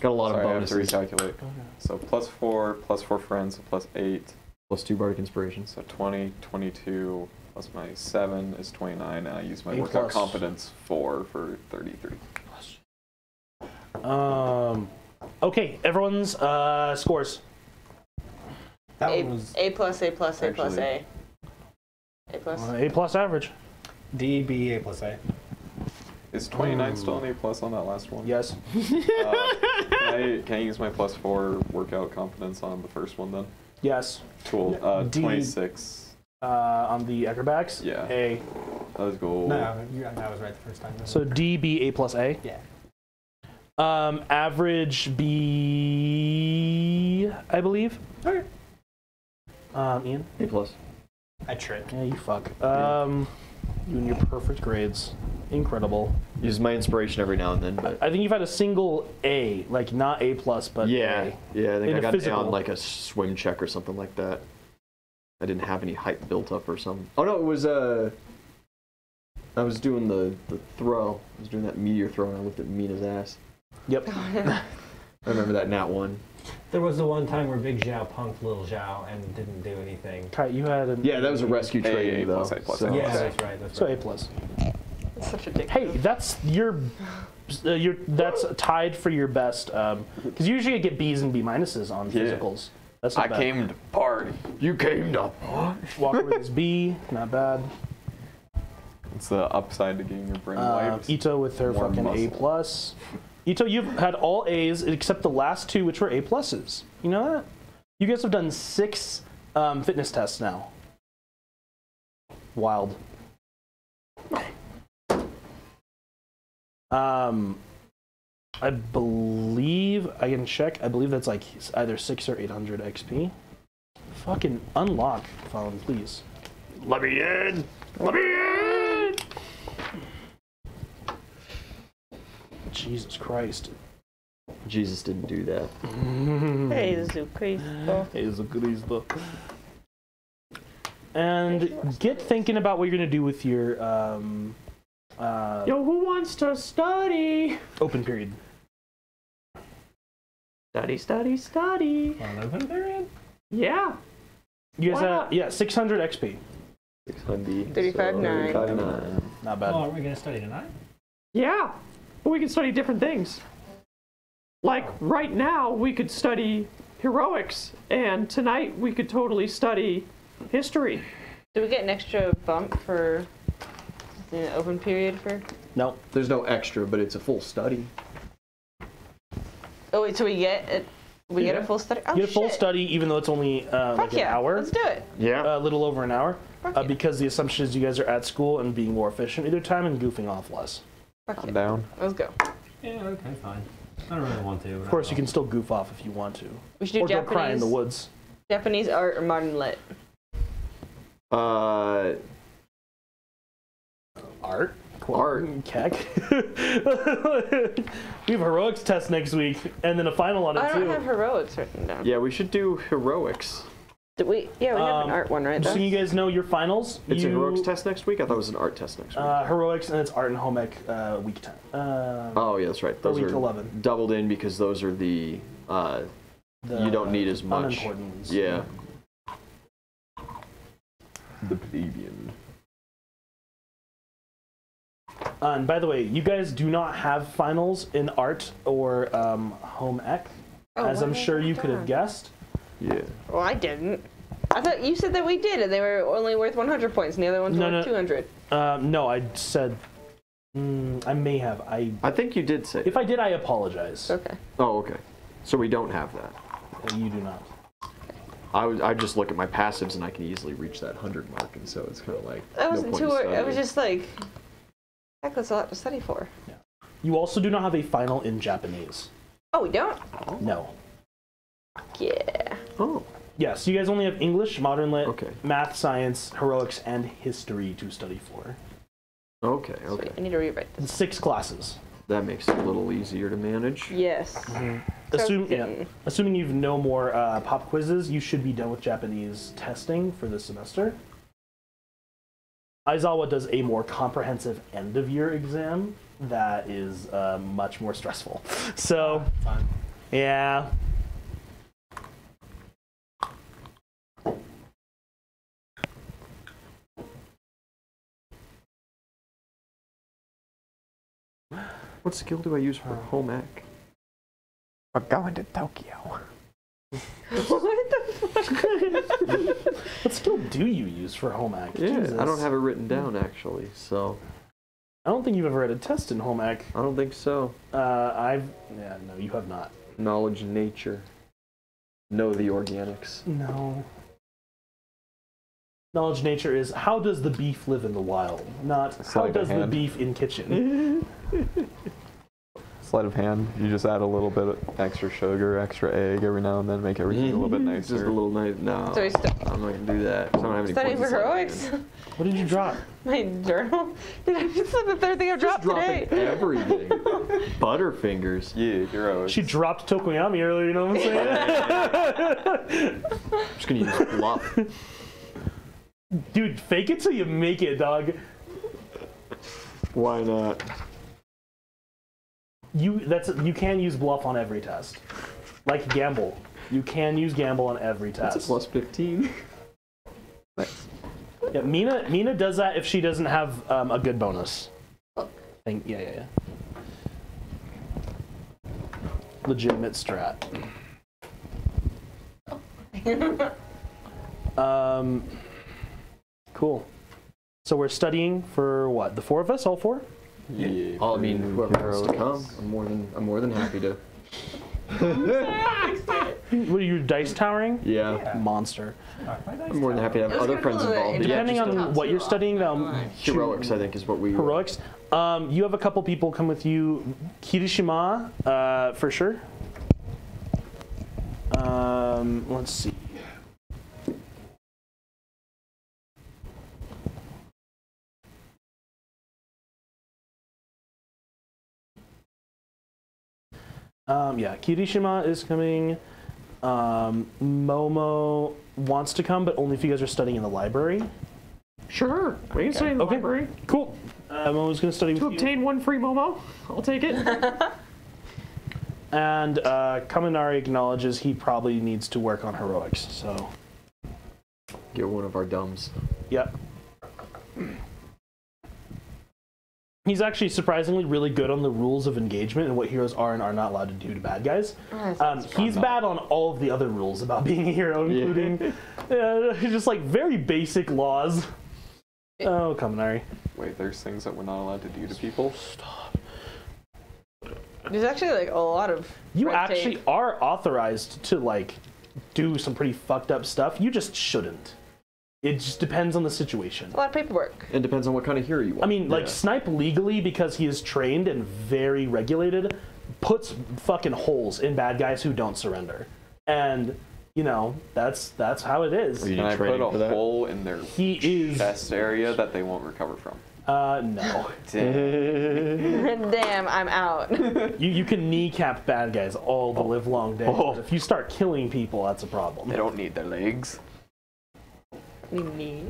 got a lot Sorry, of I have to bonuses. recalculate. So plus 4, plus 4 friends, so plus 8. Plus two bardic inspirations. So 20, 22, plus my 7 is 29, and I use my A workout plus. competence 4 for 33. um, okay, everyone's uh, scores. That A, one was A plus, A plus, A plus, A. A plus. Uh, a plus average. D, B, A plus A. Is 29 still an A plus on that last one? Yes. Uh, can, I, can I use my plus 4 workout competence on the first one then? Yes. Cool. Uh, D- 26. Uh, on the acrobatics? Yeah. A. Let's go. No, you, that was right the first time. So D, B, A plus A. yeah. Um, average B, I believe. Okay. Um, Ian. A plus. I tripped. Yeah, you fuck. Um, you and your perfect grades. Incredible. Use my inspiration every now and then, but I think you've had a single A, like not A plus, but yeah, A. yeah. I think In I a got it physical. on like a swim check or something like that. I didn't have any height built up or something. Oh no, it was uh. I was doing the the throw. I was doing that meteor throw, and I looked at Mina's ass. Yep. I remember that nat one. There was the one time where Big Xiao punked Little Xiao and didn't do anything. Right, you had a Yeah, that was a rescue A, training A though. plus, A plus, so- A Yeah, that's right. That's So A plus. That's such a dick. Hey, that's your, uh, your that's tied for your best. Because usually you get B's and B minuses on Yeah. physicals. That's not I bad. came to party. You came to party. Walker with his B, not bad. It's the upside to getting your brain Um, wiped. Ito with her More fucking A plus. Ito, you've had all A's except the last two, which were A pluses. You know that? You guys have done six um, fitness tests now. Wild. Um, I believe I can check. I believe that's like either six or eight hundred XP. Fucking unlock phone, please. Let me in. Let me in. Jesus Christ. Jesus didn't do that. Hey, Zoo Cristo. is a Cristo. And get thinking about what you're gonna do with your um, uh, Yo, who wants to study? open period. Study, study, study. On open period? Yeah. You guys Why have yeah, 600 XP. 600. 35 nine. 35 nine. Not bad. Oh, are we gonna study tonight? Yeah. But we can study different things. Like right now, we could study heroics, and tonight we could totally study history. Do we get an extra bump for the open period for? No, There's no extra, but it's a full study. Oh wait, so we get it? We get a full study. Oh you get a full shit. study, even though it's only uh, Fuck like an yeah! hour, Let's do it. Yeah. a little over an hour, uh, yeah. because the assumption is you guys are at school and being more efficient with your time and goofing off less. Fuck I'm down. Let's go. Yeah, okay, fine. I don't really want to. Of course, you can still goof off if you want to, We should do or go Japanese. cry in the woods. Japanese art or modern lit. Uh, Art. Art. Keck. we have heroics test next week, and then a final on it I don't too. have heroics written down. yeah, we should do heroics. Do we? Yeah, we have Um, an art one, right? So though? you guys know your finals. It's you, a heroics test next week. I thought it was an art test next week. Uh, heroics and it's art and home ec uh, week ten. Uh, oh yeah, that's right. or Those week are eleven. doubled in because those are the. Uh, The you don't need as much. Unimportant ones. yeah. The plebeian. Uh, and by the way, you guys do not have finals in art or um, home ec, Oh, as I'm sure you it could have guessed. Yeah. Well, I didn't. I thought you said that we did, and they were only worth 100 points, and the other ones No, were worth no. 200. Um, no, I said. Mm, I may have. I I think you did say. if I did, I apologize. Okay. Oh, okay. So we don't have that. Uh, You do not. I would. I just look at my passives and I can easily reach that hundred mark, and so it's kind of like. That no wasn't point too. in wor- I was just like, heck, that's a lot to study for. Yeah. You also do not have a final in Japanese. Oh, we don't? No. Yeah. Oh. Yes, you guys only have English, modern lit, Okay. math, science, heroics, and history to study for. Okay. Sweet. Okay. I need to rewrite this. Six classes. That makes it a little easier to manage. Yes. Assume, yeah, assuming you've no more uh, pop quizzes, you should be done with Japanese testing for this semester. Aizawa does a more comprehensive end of year exam that is uh, much more stressful. So, Fine. yeah. What skill do I use for home ec? We're going to Tokyo. what the fuck? What skill do you use for home ec? Yeah, Jesus. I don't have it written down actually, so I don't think you've ever had a test in home ec. I don't think so. Uh, I've. Yeah, no, you have not. Knowledge in nature. Know the organics. No. Knowledge nature is how does the beef live in the wild, not how like does the beef in kitchen. sleight of hand. You just add a little bit of extra sugar, extra egg every now and then, make everything a little bit mm-hmm. It's just a little nice. No, So he's st- I'm not gonna do that. I don't have any studying for points in heroics. sleight of hand. What did you drop? My journal. Did I just the third thing I've Just dropped today? dropping everything. Butterfingers. Yeah, heroics. She dropped Tokoyami earlier, you know what I'm saying? I'm just gonna use bluff. Dude, fake it till you make it, dog. Why not? You that's you can use bluff on every test. Like gamble. You can use gamble on every That's test. a plus 15. Yeah, Mina Mina does that if she doesn't have um, a good bonus. Thing, yeah, yeah, yeah. Legitimate strat. um, cool. So we're studying for what? The four of us, all four? Yeah, Oh, I mean, for whoever wants to come, I'm more than I'm more than happy to. What are you dice towering? Yeah, Monster. I'm more than happy to have other friends involved. it Yeah, Depending on what you're studying, um, heroics, I think, is what we. heroics. Um, you have a couple people come with you. Kirishima, uh, for sure. Um, let's see. Um, yeah, Kirishima is coming. Um, Momo wants to come, but only if you guys are studying in the library. Sure, we can study in the Okay. library. Cool. Uh, Momo's going to study with To you. obtain one free Momo, I'll take it. And uh, Kaminari acknowledges he probably needs to work on heroics. So, Get one of our dumbs. yep. He's actually surprisingly really good on the rules of engagement and what heroes are and are not allowed to do to bad guys. Um, he's bad on all of the other rules about being a hero, including uh, just like very basic laws. Oh, Kaminari. Wait, there's things that we're not allowed to do to people. Stop. There's actually like a lot of. You red actually tape. are authorized to like do some pretty fucked up stuff. You just shouldn't. It just depends on the situation. a lot of paperwork. It depends on what kind of hero you want. I mean, like Yeah. Snipe legally because he is trained and very regulated, puts fucking holes in bad guys who don't surrender, and you know that's that's how it is. Are you Can I put training a for that? hole in their He is chest area that they won't recover from? uh no. Damn. Damn, I'm out. You you can kneecap bad guys all the live long day. Oh. If you start killing people, that's a problem. They don't need their legs. Knees.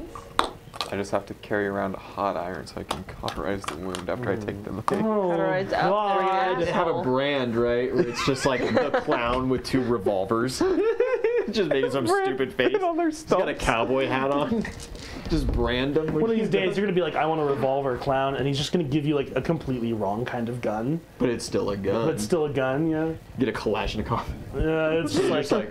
I just have to carry around a hot iron so I can cauterize the wound after I take the leg. Oh, Cauterize up God. there, They have a brand, right? Where it's just like the clown with two revolvers. just making some stupid face. on their He's got a cowboy hat on. Just brand them. One of these days, you're gonna be like, I want a revolver clown, and he's just gonna give you like a completely wrong kind of gun, But it's still a gun. but still a gun. Yeah, Get a Kalashnikov. yeah. It's just You're like, just like,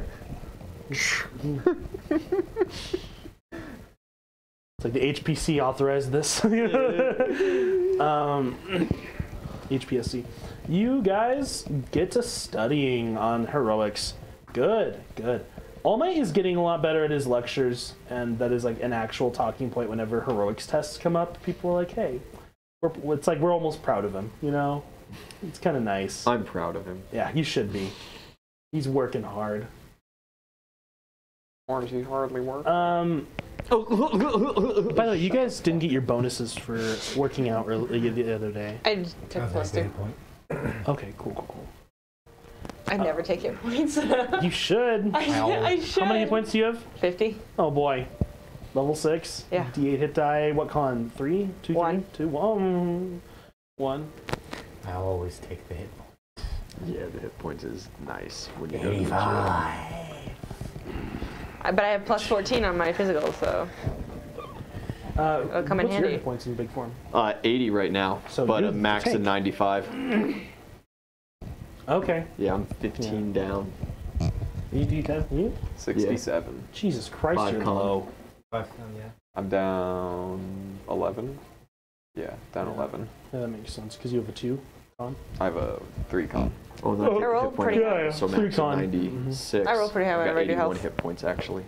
it's like the HPC authorized this. um, HPSC. You guys get to studying on heroics. Good, good. All Might is getting a lot better at his lectures, and that is like an actual talking point whenever heroics tests come up. People are like, "Hey, we're, it's like we're almost proud of him," you know? It's kind of nice. I'm proud of him. Yeah, you should be. He's working hard. Orange, he hardly work. Um, by the way, you guys didn't get your bonuses for working out early, the other day. I just took plus two. Okay, cool, cool, cool. I never take hit points. You should. I, I should. How many hit points do you have? 50. Oh boy. Level six. Yeah. D8 hit die. What con? Three? Two? One. Three? Two? One. One. I'll always take the hit. Points. Yeah, the hit points is nice when you go to use it. 85. I- But I have plus 14 on my physical, so. Uh, It'll come in what's your handy. hit points in big form? Uh, 80 right now, So but you're a the max tank. of 95. Okay. Yeah, I'm 15 down. You do ten? You? 67. Jesus Christ, Five you're con. low. Five, yeah. I'm down 11. Yeah, down Yeah. 11. Yeah, that makes sense because you have a two. I have a 3 con. Oh, no, Oh. hit I rolled point pretty high. high. So Three max of con. 96. I roll pretty high I've got whenever I do 81 health. hit points actually.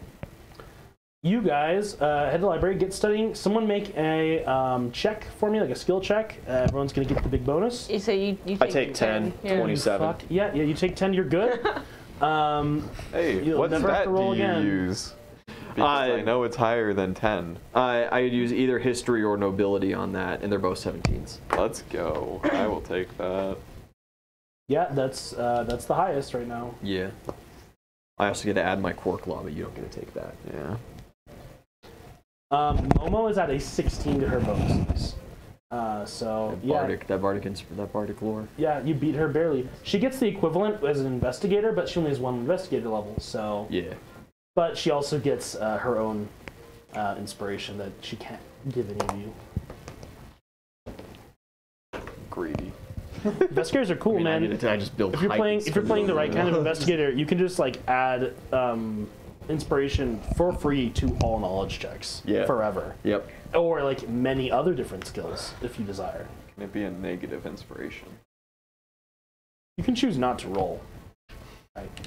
you guys uh, head to the library, get studying. Someone make a um, check for me, like a skill check. Uh, everyone's gonna get the big bonus. You say you, you I take 10, Yeah. 20. 27. Fuck. Yeah, yeah. You take ten. You're good. um, Hey, You'll what never have stat to do roll you again. use? Because Uh, I know it's higher than 10. I I'd use either history or nobility on that, and they're both 17s. Let's go. I will take that. Yeah, that's uh, that's the highest right now. Yeah. I also get to add my quark law, but you don't get to take that. Yeah. Um, Momo is at a 16 to her bonuses. Uh, so That yeah, that bardic, ins- that bardic lore. yeah, you beat her barely. She gets the equivalent as an investigator, but she only has one investigator level. So, Yeah. but she also gets uh, her own uh, inspiration that she can't give any of you. Greedy. Investigators are cool, I, mean, I, man. get to- I just build. if you're playing if you're playing the right kind of investigator, you can just like add um, inspiration for free to all knowledge checks Yeah. forever, Yep. or like many other different skills if you desire. Can it be a negative inspiration? You can choose not to roll.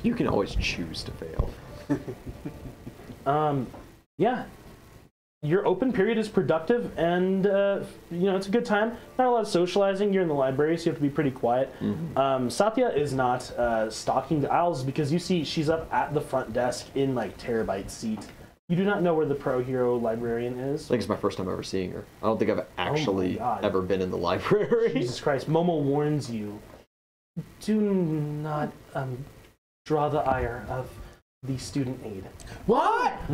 You can always choose to fail. Um, yeah. Your open period is productive, and uh, you know it's a good time. Not a lot of socializing. You're in the library, so you have to be pretty quiet. Um, Satya is not uh, stalking the aisles because you see she's up at the front desk in like terabyte seat. You do not know where the pro hero librarian is. I think it's my first time ever seeing her. I don't think I've actually God. ever been in the library. Jesus Christ! Momo warns you: do not um, draw the ire of the student aid. Oh,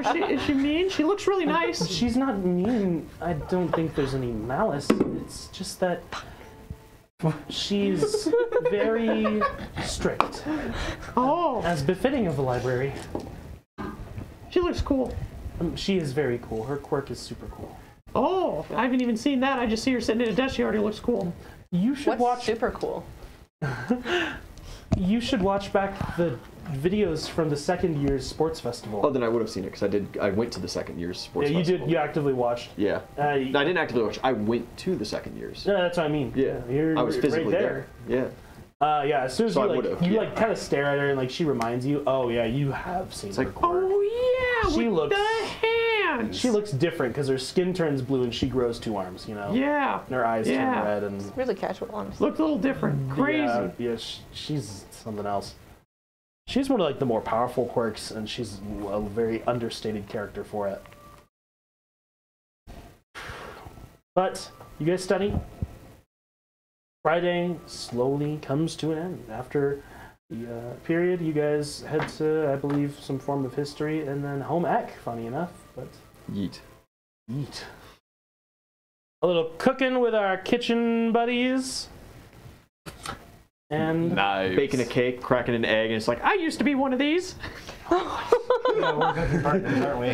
is, she, is she mean? She looks really nice. She's not mean. I don't think there's any malice. It's just that she's very strict, Oh, as befitting of the library. she looks cool. Um, she is very cool. Her quirk is super cool. Oh, I haven't even seen that. I just see her sitting at a desk. She already looks cool. You should What's watch. super cool? You should watch back the videos from the second year's sports festival. Oh, then I would have seen it because I did. I went to the second year's sports. Festival. Yeah, you festival. did. You actively watched. Yeah. Uh, I didn't actively watch. I went to the second year's. yeah, that's what I mean. Yeah. you're I was right physically there. there. Yeah. Uh, yeah, as soon as So I you like, you yeah. like kind of stare at her and like she reminds you, oh yeah, you have seen her like. Oh yeah, She looks- the hands. She looks different because her skin turns blue and she grows two arms. You know. Yeah, And her eyes Yeah. turn red and. Really casual, honestly. looked a little different. Crazy. Yeah, yeah sh- she's something else. She's one of like the more powerful quirks, and she's a very understated character for it. But you guys study. Friday slowly comes to an end. After the uh, period, you guys head to, I believe, some form of history, and then home ec. Funny enough, but Yeet. eat. A little cooking with our kitchen buddies. And Nice. Baking a cake, cracking an egg, and it's like, I used to be one of these. Yeah, we're good partners, aren't we?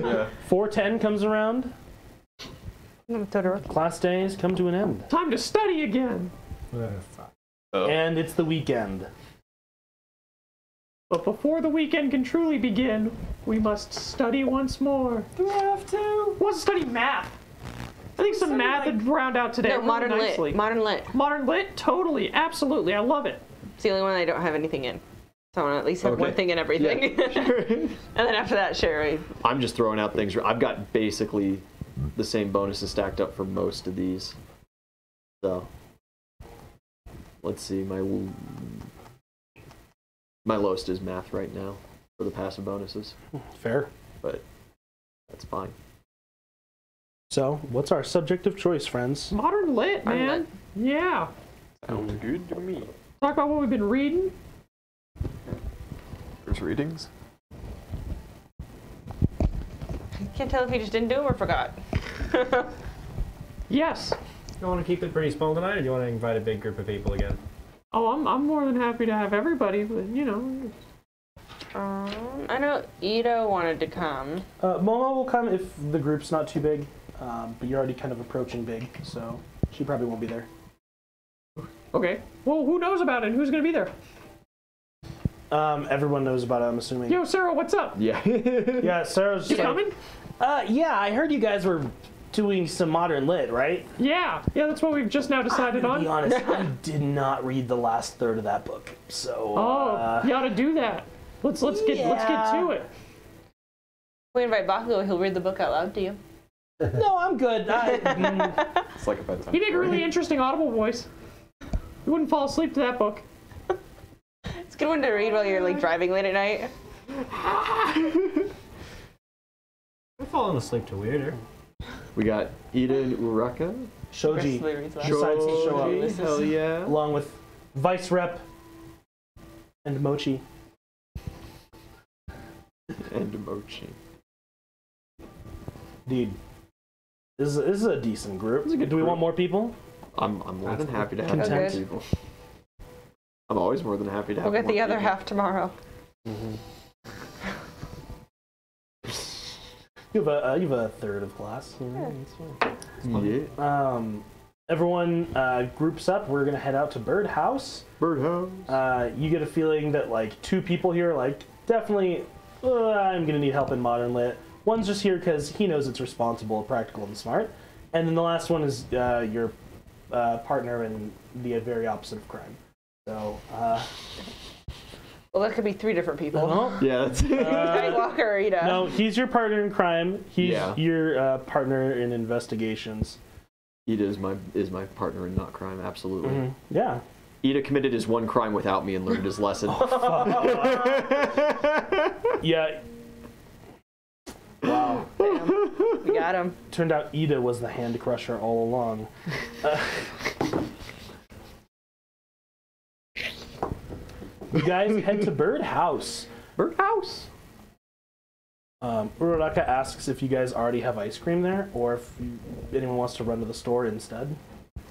Yeah. 410 comes around. Class days come to an end. Time to study again. Oh. And it's the weekend. But before the weekend can truly begin, we must study once more. Do I have to? Wants to study math. I think some math would round out today No, really modern nicely. lit. Modern lit. Modern lit, totally, absolutely. I love it. It's the only one I don't have anything in. So I want to at least have one thing in everything. and then after that, Sherry. I'm just throwing out things. I've got basically the same bonuses stacked up for most of these. So let's see. My l- my lowest is math right now for the passive bonuses, Fair. but that's fine. So, what's our subject of choice, friends? Modern lit, Modern man. Yeah. Sounds good to me. Talk about what we've been reading. There's readings. Can't tell if you just didn't do them or forgot. Yes. You want to keep it pretty small tonight, or do you want to invite a big group of people again? Oh, I'm, I'm more than happy to have everybody, but you know, Um, I know Ito wanted to come. Uh, Momo will come if the group's not too big, um, but you're already kind of approaching big, so she probably won't be there. okay. Well, who knows about it? Who's gonna be there? Um, everyone knows about it, I'm assuming. Yo, Sarah, what's up? Yeah. Yeah, Sarah's You like, coming? Uh, yeah, I heard you guys were doing some modern lit, right? Yeah, yeah. That's what we've just now decided on. To be honest, I did not read the last third of that book, so Oh, uh, you ought to do that. Let's let's get let's get to it. We invite Bakugo, he'll read the book out loud to you. No, I'm good. I, mm, It's like a bedtime. He'd make a really interesting audible voice. You wouldn't fall asleep to that book. It's a good one to read while you're like driving late at night. I've fallen asleep to weirder. We got Eden and Uraka. Shoji Presley reads loud. decides to show up Shoji, hell yeah. along with Vice Rep and Mochi. And Mochi. Dude, this is, this is a decent group. A good Do we group. want more people? I'm, I'm more than happy to have more people. I'm always more than happy to have We'll get the other people. half tomorrow. Mm-hmm. You have a uh, you have a third of class. you know, it's. Yeah. Um, everyone uh, groups up. We're gonna head out to Birdhouse. Birdhouse. Uh, you get a feeling that like two people here, are like definitely, uh, I'm gonna need help in modern lit. One's just here because he knows it's responsible, practical, and smart, and then the last one is uh, your uh, partner in the very opposite of crime. So, uh, Well, that could be three different people. well, yeah, that's it. Walker or Ida. no, he's your partner in crime. He's Yeah. your uh, partner in investigations. Ida is my is my partner in not crime, absolutely. Mhm. Yeah. Ida committed his one crime without me and learned his lesson. Yeah. Wow. We got him. Turned out Ida was the hand crusher all along. Uh, you guys head to Birdhouse. Birdhouse. Um, Uraraka asks if you guys already have ice cream there, or if you, anyone wants to run to the store instead.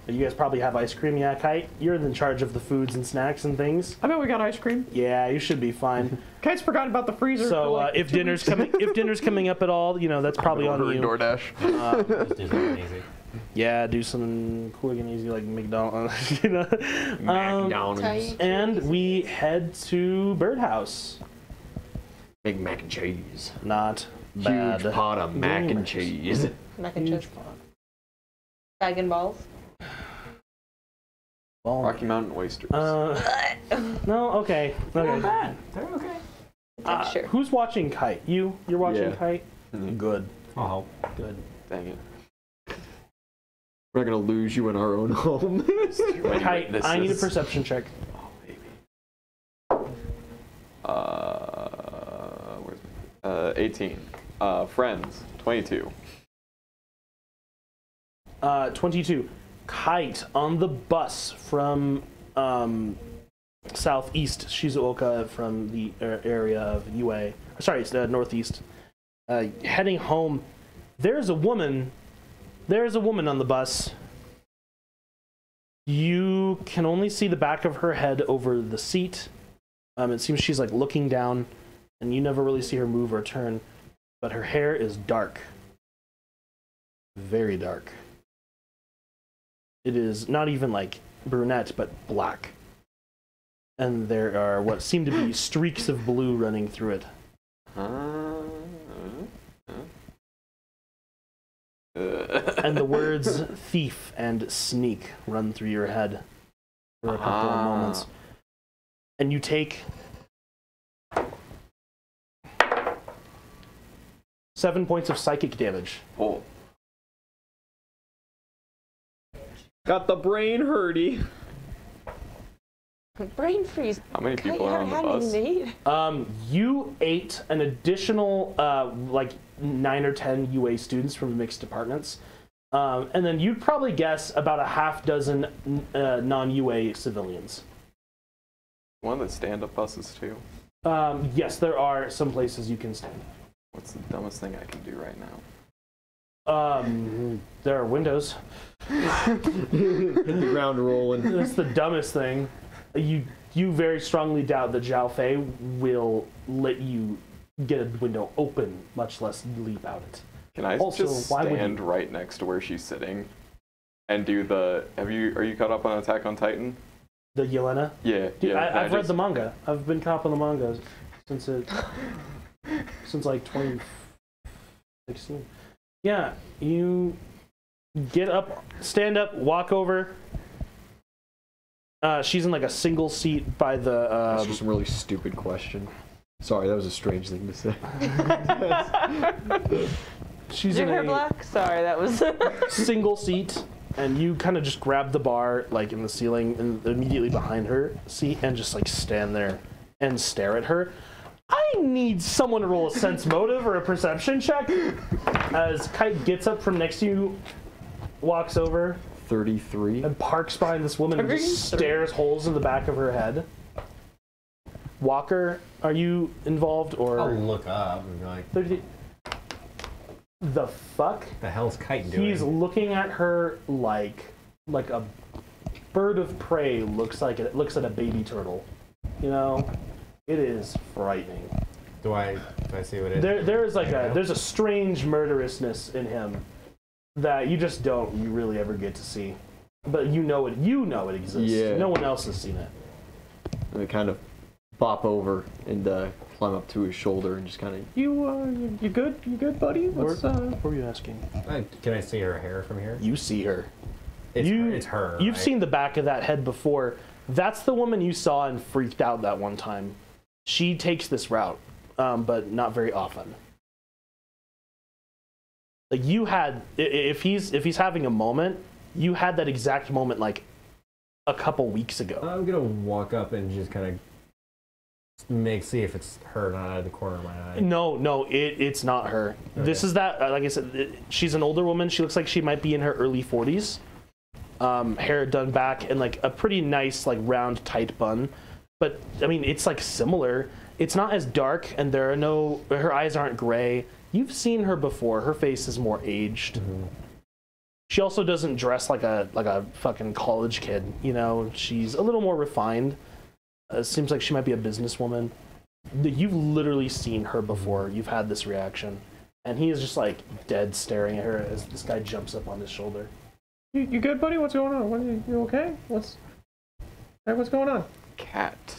You guys probably have ice cream, yeah, Kite? You're in charge of the foods and snacks and things. I bet we got ice cream. Yeah, you should be fine. Kite's forgotten about the freezer. So for uh, if dinner's weeks. coming, if dinner's coming up at all, you know that's probably on you. DoorDash. Uh, Just do something easy. Yeah, do something quick and easy like McDonald's, you know. Um, McDonald's. and we head to Birdhouse. Big mac and cheese. Not bad. Huge pot of mac and cheese. Mac and Huge cheese. pot. Bag and balls. Well, Rocky Mountain oysters. uh, no, okay, They're okay. not bad. They're okay. Uh, Sure. Who's watching Kite? You? You're watching Yeah. Kite? Mhm. Good, Oh, good. Dang it. We're not gonna lose you in our own home. Many Kite, I need a witnesses. perception check. Oh, baby. Uh, where's my, uh, 18. Uh, friends, 22. Uh, 22. Kite on the bus from um, southeast Shizuoka from the uh, area of UA. Sorry, it's uh, northeast. Uh, heading home, there's a woman. There's a woman on the bus. You can only see the back of her head over the seat. Um, it seems she's like looking down, and you never really see her move or turn. But her hair is dark. Very dark. It is not even like brunette, but black. And there are what seem to be streaks of blue running through it. Uh, And the words thief and sneak run through your head for a couple of Ah. moments. And you take seven points of psychic damage. Oh, Got the brain hurty. Brain freeze. how many people you are on haven't the had bus? any to eat. Um, you ate an additional uh, like nine or ten UA students from mixed departments, um, and then you'd probably guess about a half dozen uh, non-UA civilians. One of the stand-up buses too. Um, yes, there are some places you can stand. What's the dumbest thing I can do right now? Um, there are windows. Hit the ground rolling. That's the dumbest thing. You you very strongly doubt that Zhao Fei will let you get a window open, much less leap out it. Can I Also, just why would you- stand right next to where she's sitting and do the? Have you? Are you caught up on Attack on Titan? The Yelena. Yeah. Dude, yeah. I, I've read just- the manga. I've been caught up on the manga since it since like 2016. Yeah, you get up, stand up, walk over. Uh, she's in like a single seat by the. That's Um, just a really stupid question. Sorry, that was a strange thing to say. She's Is your in hair a black? Sorry, that was. single seat, and you kind of just grab the bar like in the ceiling and immediately behind her seat, and just like stand there and stare at her. I need someone to roll a sense motive or a perception check. As Kite gets up from next to you, walks over, 33. and parks behind this woman and just stares holes in the back of her head. Walker, are you involved or? I'll look up and be like, 30 The fuck? the hell's Kite doing? He's looking at her like like a bird of prey looks like it looks at a baby turtle. You know, it is frightening. do I do I see what it is? There there is like a Yeah. there's a strange murderousness in him that you just don't you really ever get to see. But you know it you know it exists. Yeah. No one else has seen it. And I kind of bop over and uh, climb up to his shoulder and just kind of, You, uh, you, you good? You good, buddy? What's, Where- uh, What were you asking? Uh, Can I see her hair from here? You see her. It's you, her. It's her. You've right? seen the back of that head before. That's the woman you saw and freaked out that one time. She takes this route, um, but not very often. Like you had, if he's if he's having a moment, you had that exact moment like a couple weeks ago. I'm gonna walk up and just kind of make see if it's her not out of the corner of my eye. No, no, it, it's not her. This is that. uh, Like I said, it, she's an older woman. She looks like she might be in her early 40s. Um, hair done back and like a pretty nice, like round, tight bun. But I mean, it's like similar. It's not as dark, and there are no. Her eyes aren't gray. You've seen her before. Her face is more aged. She also doesn't dress like a like a fucking college kid. You know, she's a little more refined. Uh, seems like she might be a businesswoman. You've literally seen her before. You've had this reaction, and he is just like dead staring at her as this guy jumps up on his shoulder. you, you good, buddy? What's going on? What, you, you okay? What's, hey, what's going on? Cat.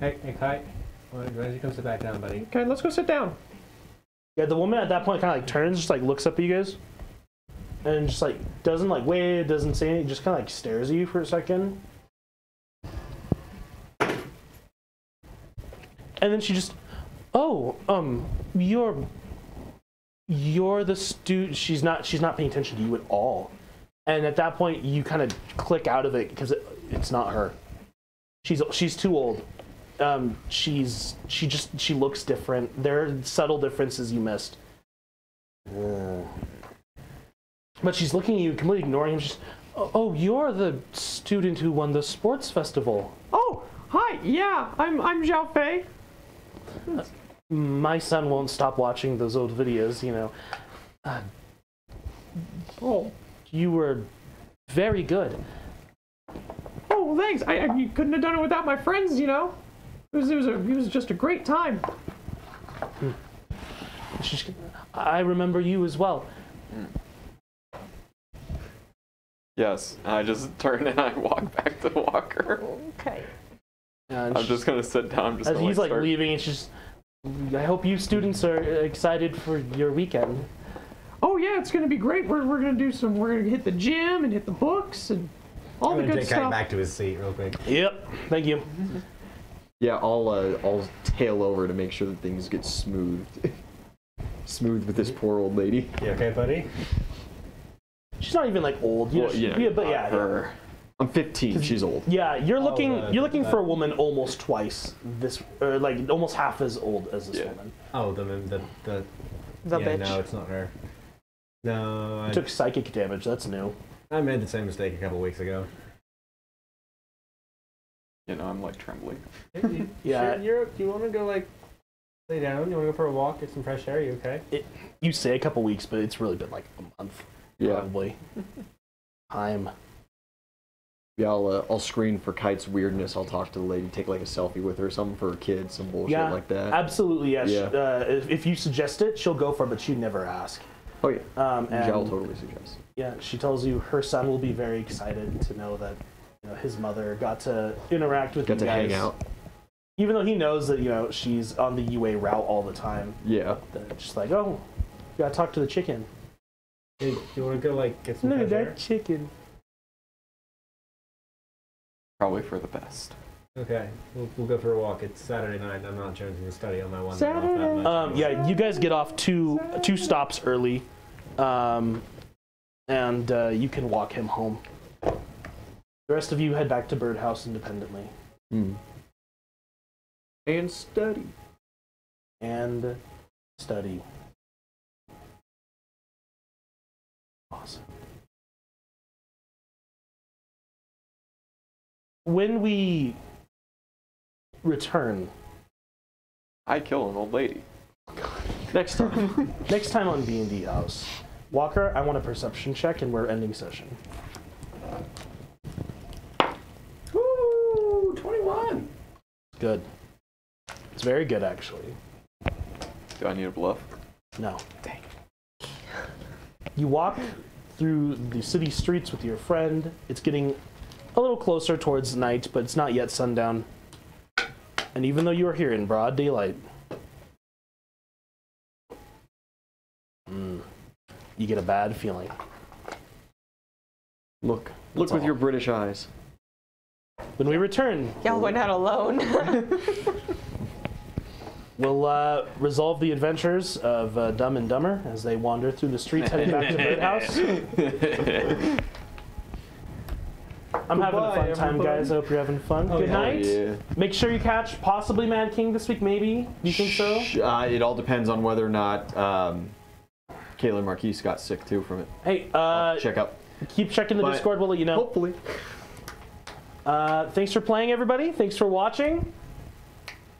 Hey, hey, Kite. Why why don't you come sit back down, buddy? Okay, let's go sit down. Yeah, the woman at that point kind of like turns, just like looks up at you guys, and just like doesn't like wait, doesn't say anything, just kind of like stares at you for a second, and then she just, oh, um, you're, you're the stu. She's not. She's not paying attention to you at all, and at that point you kind of click out of it because it, it's not her. She's she's too old um, she's she just she looks different. There are subtle differences you missed. But she's looking at you, completely ignoring him. She's, oh, oh, you're the student who won the sports festival. Oh, hi. Yeah, I'm I'm Zhao Fei. My son won't stop watching those old videos. You know, uh, Oh, you were very good. oh, thanks. I, I you couldn't have done it without my friends, you know. It was it was a it was just a great time. She's, I remember you as well. Yes. And I just turn and I walk back to Walker. okay. And I'm just gonna sit down. Just as gonna, he's like start- leaving, it's just. I hope you students are excited for your weekend. Oh yeah, it's gonna be great. We're we're gonna do some. We're gonna hit the gym and hit the books and all I'm the gonna good take Kite stuff. back to his seat real quick. Yep. Thank you. Yeah, I'll, uh, I'll tail over to make sure that things get smoothed. Smooth with this poor old lady. You okay, buddy? She's not even like old. You know, Well, she- yeah, yeah, but not yeah, yeah. I'm 15. She's old. Yeah, you're looking. uh, you're looking that- for a woman almost twice this, or like almost half as old as this Yeah. woman. Oh, the the the. The yeah, bitch. no, it's not her. No, I, Took psychic damage. That's new. I made the same mistake a couple weeks ago. You know, I'm like trembling. Yeah. Sure, you're. You want to go like lay down? You want to go for a walk, get some fresh air? You okay? You say a couple weeks, but it's really been like a month, Yeah. probably. Time. Yeah, I'll, uh, I'll screen for Kite's weirdness. I'll talk to the lady, take like a selfie with her, something for her kids, some bullshit Yeah, like that. Absolutely, yes. Yeah. Uh, if, if you suggest it, she'll go for it, but she never ask. oh yeah, Um, and I'll totally suggest. yeah, she tells you her son will be very excited to know that you know, his mother got to interact with Got you to guys. hang out. Even though he knows that you know she's on the UA route all the time, Yeah. then it's just like, oh, you gotta talk to the chicken. Hey, you want to go like get some Look at air? that chicken. Probably for the best. Okay, we'll, we'll go for a walk. It's Saturday night. I'm not jonesing to study on my one. day off that Saturday. much. Um, yeah, you guys get off two two stops early, um, and uh, you can walk him home. The rest of you head back to Birdhouse independently Hmm. And study. and study. Awesome. When we return I kill an old lady. next time, next time on D and D House, Walker, I want a perception check, and we're ending session. Good. It's very good, actually. Do I need a bluff? No. Dang. You walk through the city streets with your friend. It's getting a little closer towards night, but it's not yet sundown. And even though you are here in broad daylight, mm, you get a bad feeling. Look. Look with all. your British eyes. When we return, Y'all went out alone. we'll uh, resolve the adventures of uh, Dumb and Dumber as they wander through the streets heading back to Birdhouse. I'm having a Goodbye, fun time, everybody. guys. I hope you're having fun. Oh, Good yeah. night. Yeah. Make sure you catch possibly Mad King this week, maybe. Do you think so? Sh- Uh, it all depends on whether or not um, Kayla Marquise got sick too from it. Hey, uh, check up. keep checking the But- Discord. We'll let you know. Hopefully. Uh, thanks for playing, everybody. Thanks for watching.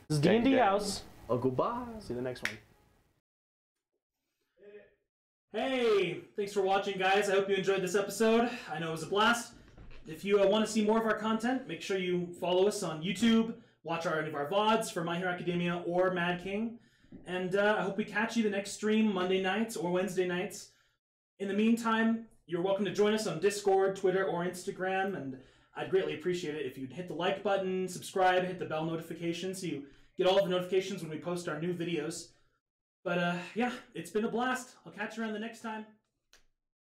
This is D Gang, and D gang. House. Oh, goodbye. See you in the next one. Hey, thanks for watching, guys. I hope you enjoyed this episode. I know it was a blast. If you uh, want to see more of our content, make sure you follow us on YouTube, watch our, any of our VODs for My Hero Academia or Mad King. And uh, I hope we catch you the next stream Monday nights or Wednesday nights. In the meantime, you're welcome to join us on Discord, Twitter, or Instagram. And I'd greatly appreciate it if you'd hit the like button, subscribe, hit the bell notification so you get all the notifications when we post our new videos. But uh, yeah, it's been a blast. I'll catch you around the next time.